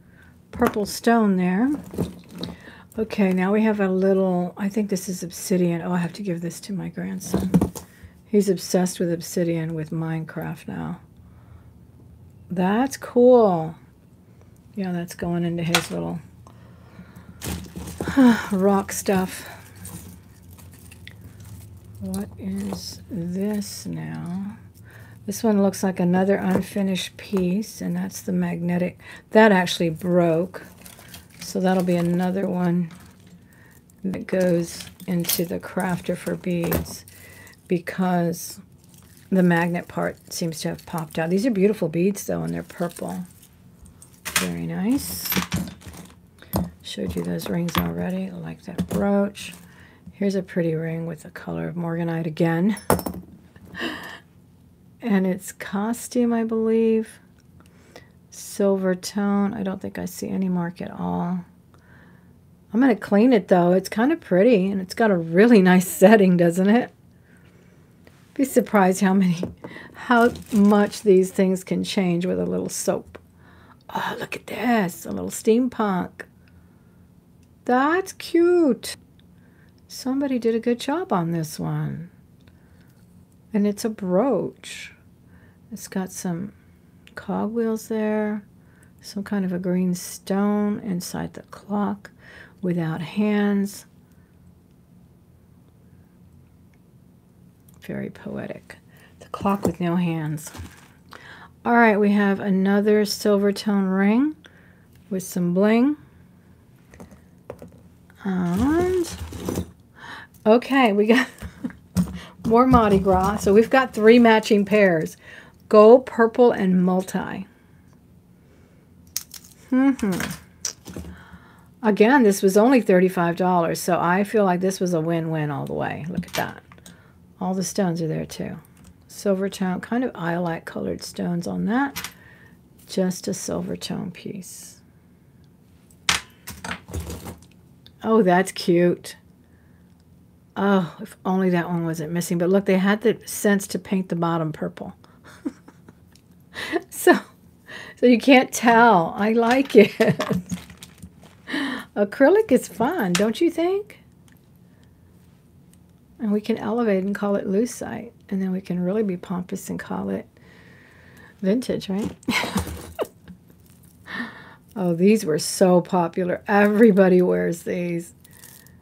purple stone there. Okay, now we have a little, I think this is obsidian. Oh, I have to give this to my grandson. He's obsessed with obsidian with Minecraft now. That's cool. Yeah, that's going into his little rock stuff. What is this now? This one looks like another unfinished piece, and that's the magnetic. That actually broke, so that'll be another one that goes into the crafter for beads because the magnet part seems to have popped out. These are beautiful beads, though, and they're purple. Very nice. Showed you those rings already. I like that brooch. Here's a pretty ring with the color of morganite again. and it's costume, I believe. Silver tone. I don't think I see any mark at all. I'm going to clean it, though. It's kind of pretty, and it's got a really nice setting, doesn't it? Be surprised how many, how much these things can change with a little soap. Oh, look at this. A little steampunk. That's cute. Somebody did a good job on this one. And it's a brooch. It's got some cogwheels there. Some kind of a green stone inside the clock without hands. Very poetic. The clock with no hands. All right, we have another silver tone ring with some bling. And, okay, we got more Mardi Gras. So we've got three matching pairs. Gold, purple, and multi. Mm hmm Again, this was only $35, so I feel like this was a win-win all the way. Look at that. All the stones are there too. Silver tone, kind of iolite colored stones on that. Just a silver tone piece. Oh, that's cute. Oh, if only that one wasn't missing. But look, they had the sense to paint the bottom purple. so, so you can't tell. I like it. Acrylic is fun, don't you think? And we can elevate and call it lucite. And then we can really be pompous and call it vintage, right? oh, these were so popular. Everybody wears these.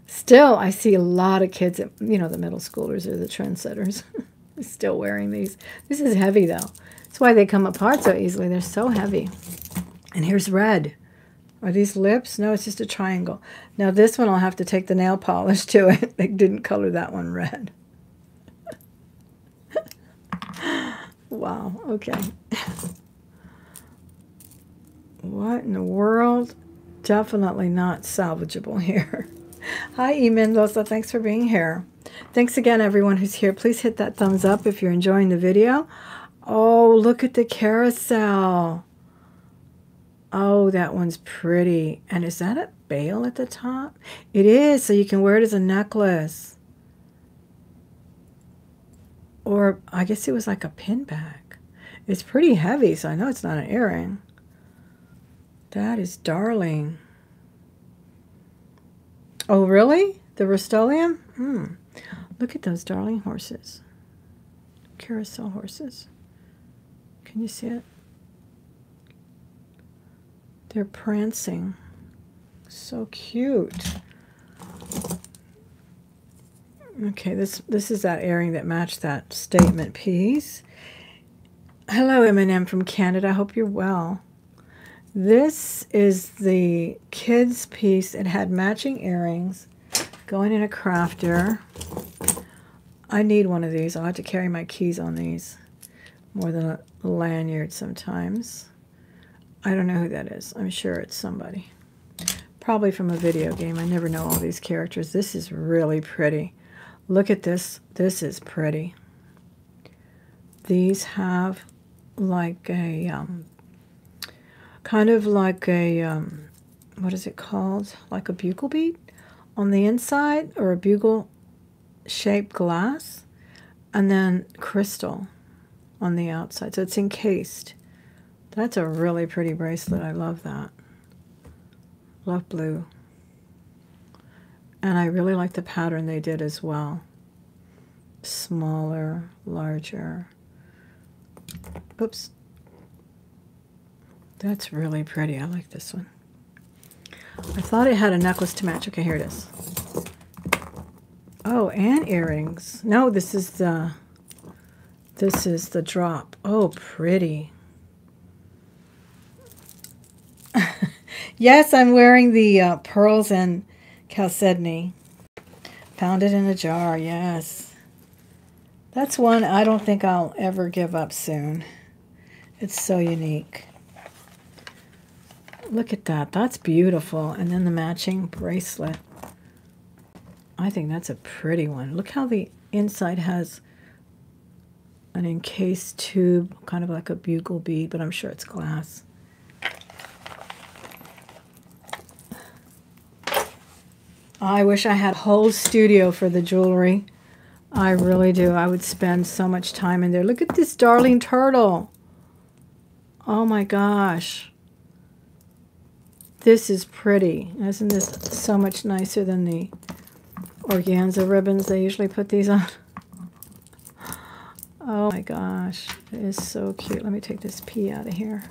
Still, I see a lot of kids, at, you know, the middle schoolers are the trendsetters. Still wearing these. This is heavy, though. That's why they come apart so easily. They're so heavy. And here's red. Are these lips? No, it's just a triangle. Now this one I'll have to take the nail polish to it. they didn't color that one red. wow, okay. what in the world? Definitely not salvageable here. Hi, E. Mendoza. Thanks for being here. Thanks again, everyone who's here. Please hit that thumbs up if you're enjoying the video. Oh, look at the carousel. Oh, that one's pretty. And is that a bail at the top? It is, so you can wear it as a necklace. Or I guess it was like a pin back. It's pretty heavy, so I know it's not an earring. That is darling. Oh, really? The Rust-Oleum? Hmm. Look at those darling horses. Carousel horses. Can you see it? They're prancing. So cute. Okay, this this is that earring that matched that statement piece. Hello, M&M from Canada. I hope you're well. This is the kids piece. It had matching earrings going in a crafter. I need one of these. I'll have to carry my keys on these more than a lanyard sometimes. I don't know who that is. I'm sure it's somebody. Probably from a video game. I never know all these characters. This is really pretty. Look at this. This is pretty. These have like a, um, kind of like a, um, what is it called? Like a bugle bead on the inside or a bugle shaped glass and then crystal on the outside. So it's encased. That's a really pretty bracelet. I love that. Love blue. And I really like the pattern they did as well. Smaller, larger. Oops. That's really pretty. I like this one. I thought it had a necklace to match. Okay, here it is. Oh, and earrings. No, this is the this is the drop. Oh, pretty. yes, I'm wearing the uh, pearls and chalcedony. Found it in a jar, yes. That's one I don't think I'll ever give up soon. It's so unique. Look at that. That's beautiful. And then the matching bracelet. I think that's a pretty one. Look how the inside has an encased tube, kind of like a bugle bead, but I'm sure it's glass. I wish I had a whole studio for the jewelry. I really do. I would spend so much time in there. Look at this darling turtle. Oh my gosh. This is pretty. Isn't this so much nicer than the organza ribbons they usually put these on? Oh my gosh. It is so cute. Let me take this P out of here.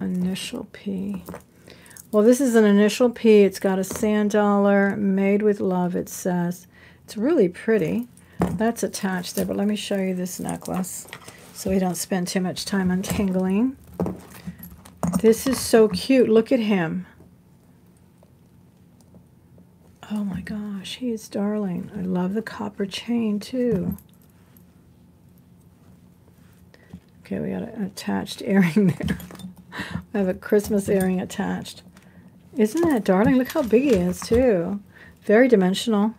Initial P. Well, this is an initial P. It's got a sand dollar, made with love, it says. It's really pretty. That's attached there, but let me show you this necklace so we don't spend too much time untangling. This is so cute. Look at him. Oh my gosh, he is darling. I love the copper chain too. Okay, we got an attached earring there. I have a Christmas earring attached. Isn't that darling? Look how big he is too. Very dimensional.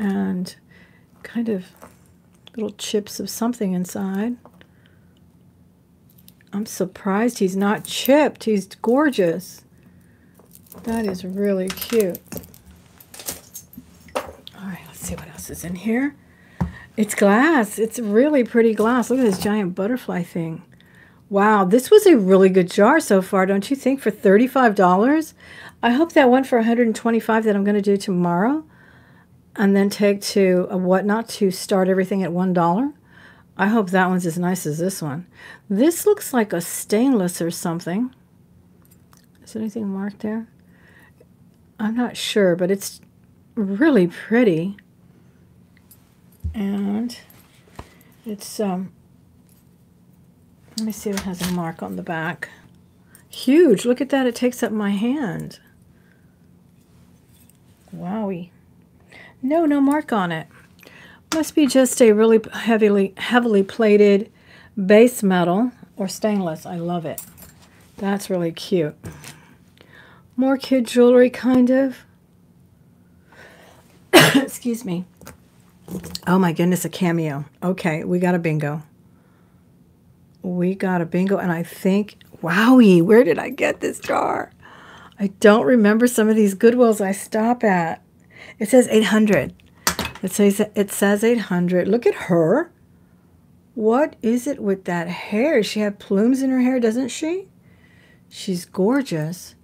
And kind of little chips of something inside. I'm surprised he's not chipped. He's gorgeous. That is really cute. All right, let's see what else is in here. It's glass. It's really pretty glass. Look at this giant butterfly thing. Wow, this was a really good jar so far, don't you think, for $35? I hope that one for 125 that I'm going to do tomorrow and then take to a whatnot to start everything at $1. I hope that one's as nice as this one. This looks like a stainless or something. Is anything marked there? I'm not sure, but it's really pretty. And it's, um, let me see if it has a mark on the back. Huge. Look at that. It takes up my hand. Wowie. No, no mark on it. Must be just a really heavily heavily plated base metal or stainless. I love it. That's really cute. More kid jewelry, kind of. Excuse me. Oh my goodness, a cameo. Okay, we got a bingo. We got a bingo, and I think, wowie, where did I get this jar? I don't remember some of these Goodwills I stop at. It says 800. It says it says 800. Look at her. What is it with that hair? She had plumes in her hair, doesn't she? She's gorgeous.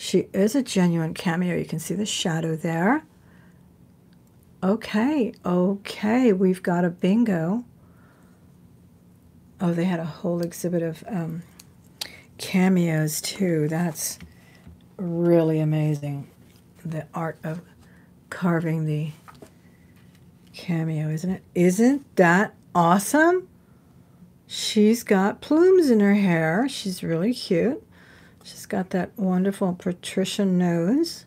She is a genuine cameo. You can see the shadow there. Okay, okay, we've got a bingo. Oh, they had a whole exhibit of um, cameos too. That's really amazing. The art of carving the cameo, isn't it? Isn't that awesome? She's got plumes in her hair. She's really cute. She's got that wonderful patrician nose.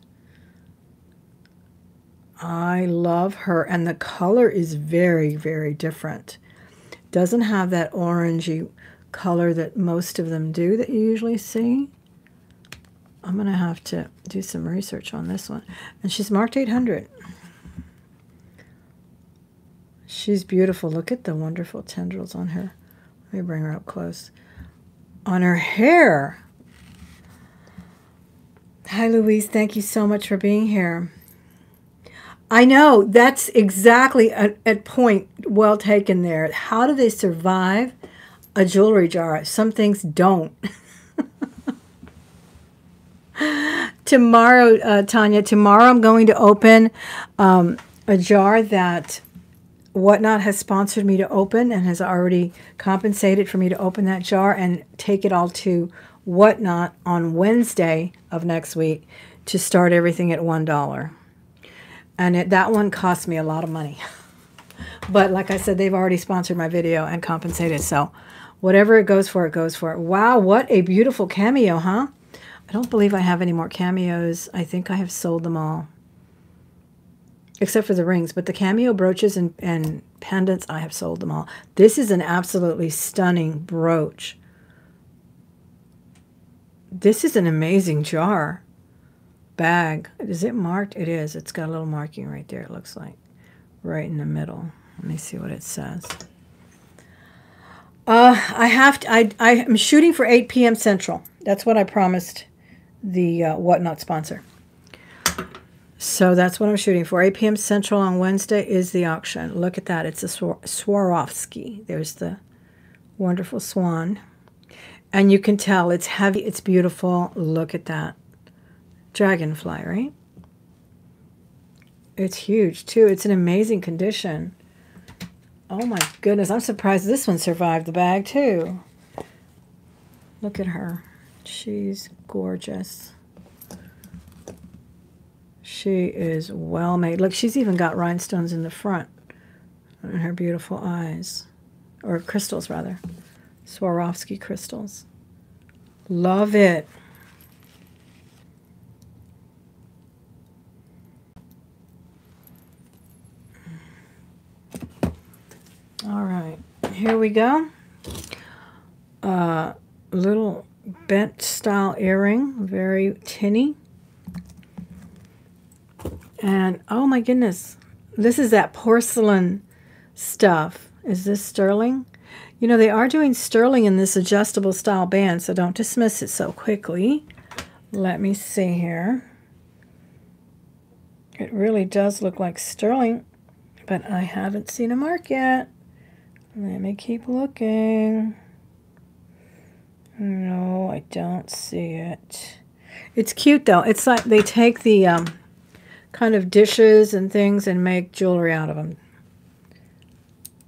I love her. And the color is very, very different. Doesn't have that orangey color that most of them do that you usually see. I'm going to have to do some research on this one. And she's marked 800. She's beautiful. Look at the wonderful tendrils on her. Let me bring her up close. On her hair. Hi, Louise. Thank you so much for being here. I know. That's exactly a, a point well taken there. How do they survive a jewelry jar? Some things don't. tomorrow, uh, Tanya, tomorrow I'm going to open um, a jar that Whatnot has sponsored me to open and has already compensated for me to open that jar and take it all to Whatnot on Wednesday of next week to start everything at $1. And it, that one cost me a lot of money. but like I said, they've already sponsored my video and compensated. So whatever it goes for, it goes for. it. Wow, what a beautiful cameo, huh? I don't believe I have any more cameos. I think I have sold them all. Except for the rings. But the cameo brooches and, and pendants, I have sold them all. This is an absolutely stunning brooch. This is an amazing jar. Bag. Is it marked? It is. It's got a little marking right there, it looks like. Right in the middle. Let me see what it says. Uh, I have to, I, I am shooting for 8 p.m. Central. That's what I promised the uh, Whatnot sponsor. So that's what I'm shooting for. 8 p.m. Central on Wednesday is the auction. Look at that. It's a Swarovski. There's the wonderful swan. And you can tell it's heavy. It's beautiful. Look at that. Dragonfly, right? It's huge, too. It's an amazing condition. Oh my goodness, I'm surprised this one survived the bag too. Look at her. She's gorgeous. She is well made. Look, she's even got rhinestones in the front and her beautiful eyes. Or crystals, rather. Swarovski crystals. Love it. All right, here we go. Uh, little bent style earring, very tinny. And oh my goodness, this is that porcelain stuff. Is this sterling? You know, they are doing sterling in this adjustable style band, so don't dismiss it so quickly. Let me see here. It really does look like sterling, but I haven't seen a mark yet. Let me keep looking. No, I don't see it. It's cute though. It's like they take the um, kind of dishes and things and make jewelry out of them.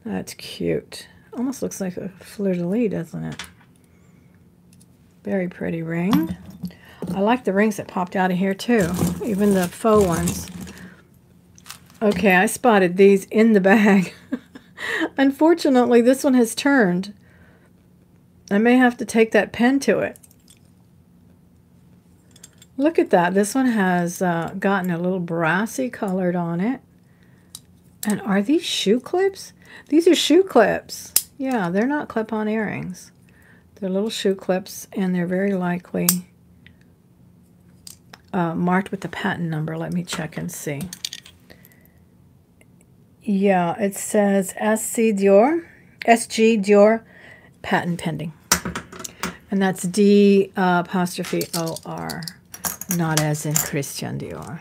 That's cute. Almost looks like a fleur-de-lis, doesn't it? Very pretty ring. I like the rings that popped out of here too, even the faux ones. Okay, I spotted these in the bag. Unfortunately, this one has turned. I may have to take that pen to it. Look at that. This one has uh, gotten a little brassy colored on it. And are these shoe clips? These are shoe clips. Yeah, they're not clip-on earrings. They're little shoe clips, and they're very likely uh, marked with the patent number. Let me check and see. Yeah, it says SC Dior, SG Dior, patent pending. And that's D uh, apostrophe O-R, not as in Christian Dior.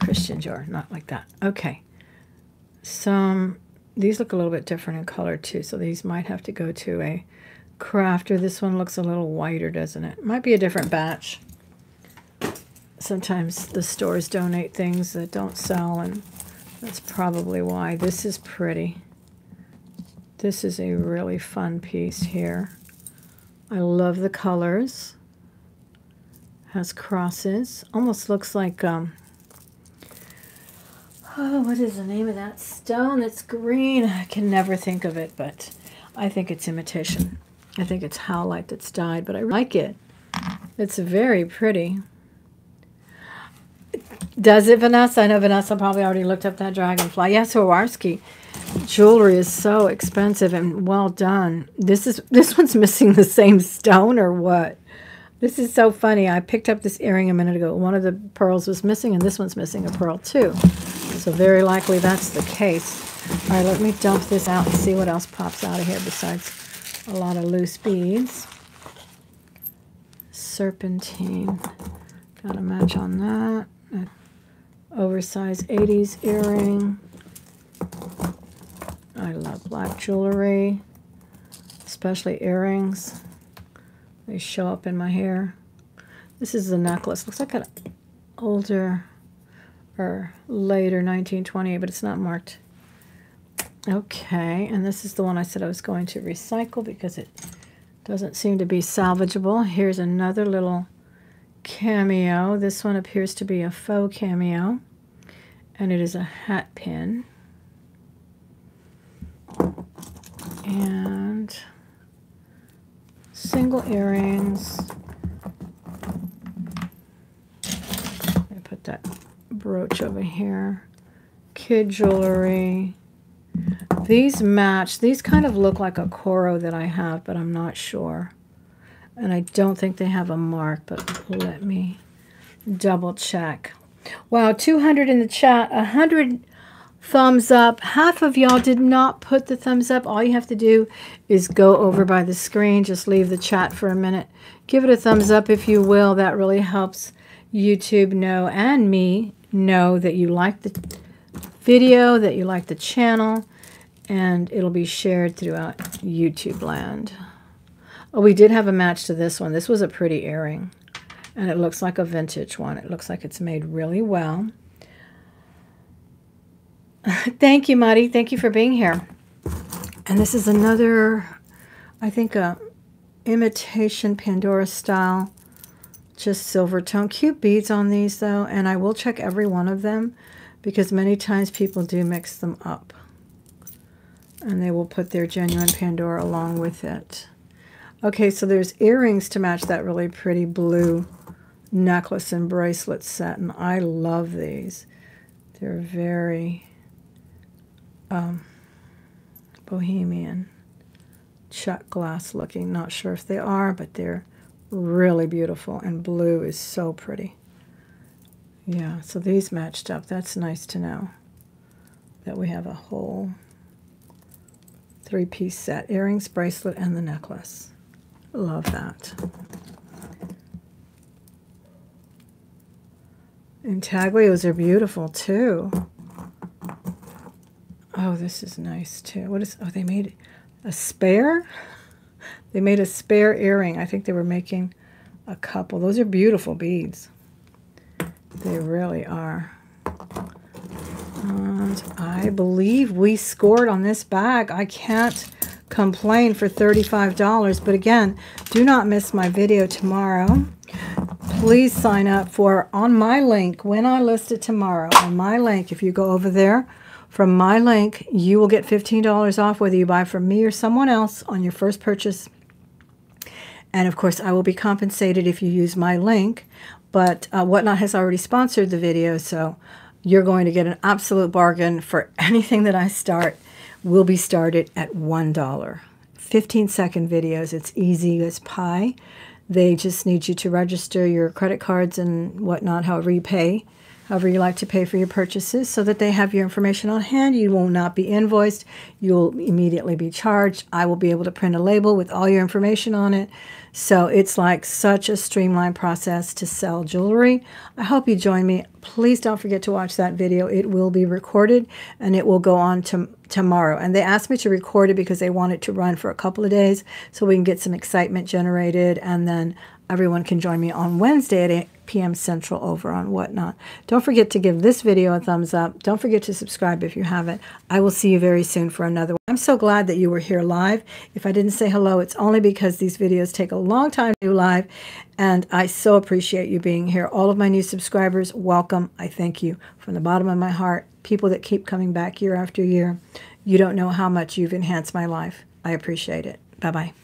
Christian Dior, not like that. Okay. Some, these look a little bit different in color too, so these might have to go to a crafter. This one looks a little whiter, doesn't it? Might be a different batch. Sometimes the stores donate things that don't sell and that's probably why. This is pretty. This is a really fun piece here. I love the colors. Has crosses. Almost looks like, um, oh, what is the name of that stone that's green? I can never think of it, but I think it's imitation. I think it's howlite that's dyed, but I like it. It's very pretty. Does it, Vanessa? I know Vanessa probably already looked up that dragonfly. Yes, Swarovski jewelry is so expensive and well done. This is this one's missing the same stone or what? This is so funny. I picked up this earring a minute ago. One of the pearls was missing, and this one's missing a pearl too. So very likely that's the case. All right, let me dump this out and see what else pops out of here besides a lot of loose beads. Serpentine. Got a match on that oversized 80s earring. I love black jewelry, especially earrings. They show up in my hair. This is the necklace. Looks like an older or later 1920, but it's not marked. Okay, and this is the one I said I was going to recycle because it doesn't seem to be salvageable. Here's another little cameo. This one appears to be a faux cameo, and it is a hat pin. And single earrings. Me put that brooch over here. Kid jewelry. These match. These kind of look like a Coro that I have, but I'm not sure. And I don't think they have a mark, but let me double check. Wow, 200 in the chat, 100 thumbs up. Half of y'all did not put the thumbs up. All you have to do is go over by the screen. Just leave the chat for a minute. Give it a thumbs up if you will. That really helps YouTube know and me know that you like the video, that you like the channel, and it'll be shared throughout YouTube land. Oh, we did have a match to this one. This was a pretty earring. And it looks like a vintage one. It looks like it's made really well. Thank you, Muddy. Thank you for being here. And this is another, I think, a imitation Pandora style, just silver tone. Cute beads on these, though, and I will check every one of them because many times people do mix them up. And they will put their genuine Pandora along with it. Okay, so there's earrings to match that really pretty blue necklace and bracelet set, and I love these. They're very um, bohemian, shut glass looking. Not sure if they are, but they're really beautiful, and blue is so pretty. Yeah, so these matched up. That's nice to know that we have a whole three-piece set. Earrings, bracelet, and the necklace. Love that. Intaglios are beautiful too. Oh, this is nice too. What is, oh, they made a spare? They made a spare earring. I think they were making a couple. Those are beautiful beads. They really are. And I believe we scored on this bag. I can't complain for $35. But again, do not miss my video tomorrow. Please sign up for on my link when I list it tomorrow. On my link, if you go over there, from my link, you will get $15 off whether you buy from me or someone else on your first purchase. And of course, I will be compensated if you use my link. But uh, Whatnot has already sponsored the video, so you're going to get an absolute bargain for anything that I start will be started at $1. 15 second videos. It's easy as pie. They just need you to register your credit cards and whatnot, however you pay, however you like to pay for your purchases, so that they have your information on hand. You will not be invoiced. You'll immediately be charged. I will be able to print a label with all your information on it so it's like such a streamlined process to sell jewelry. I hope you join me. Please don't forget to watch that video. It will be recorded and it will go on to tomorrow. And they asked me to record it because they want it to run for a couple of days so we can get some excitement generated and then everyone can join me on Wednesday at 8 p.m. Central over on Whatnot. Don't forget to give this video a thumbs up. Don't forget to subscribe if you haven't. I will see you very soon for another one. I'm so glad that you were here live. If I didn't say hello, it's only because these videos take a long time to do live, and I so appreciate you being here. All of my new subscribers, welcome. I thank you from the bottom of my heart. People that keep coming back year after year, you don't know how much you've enhanced my life. I appreciate it. Bye-bye.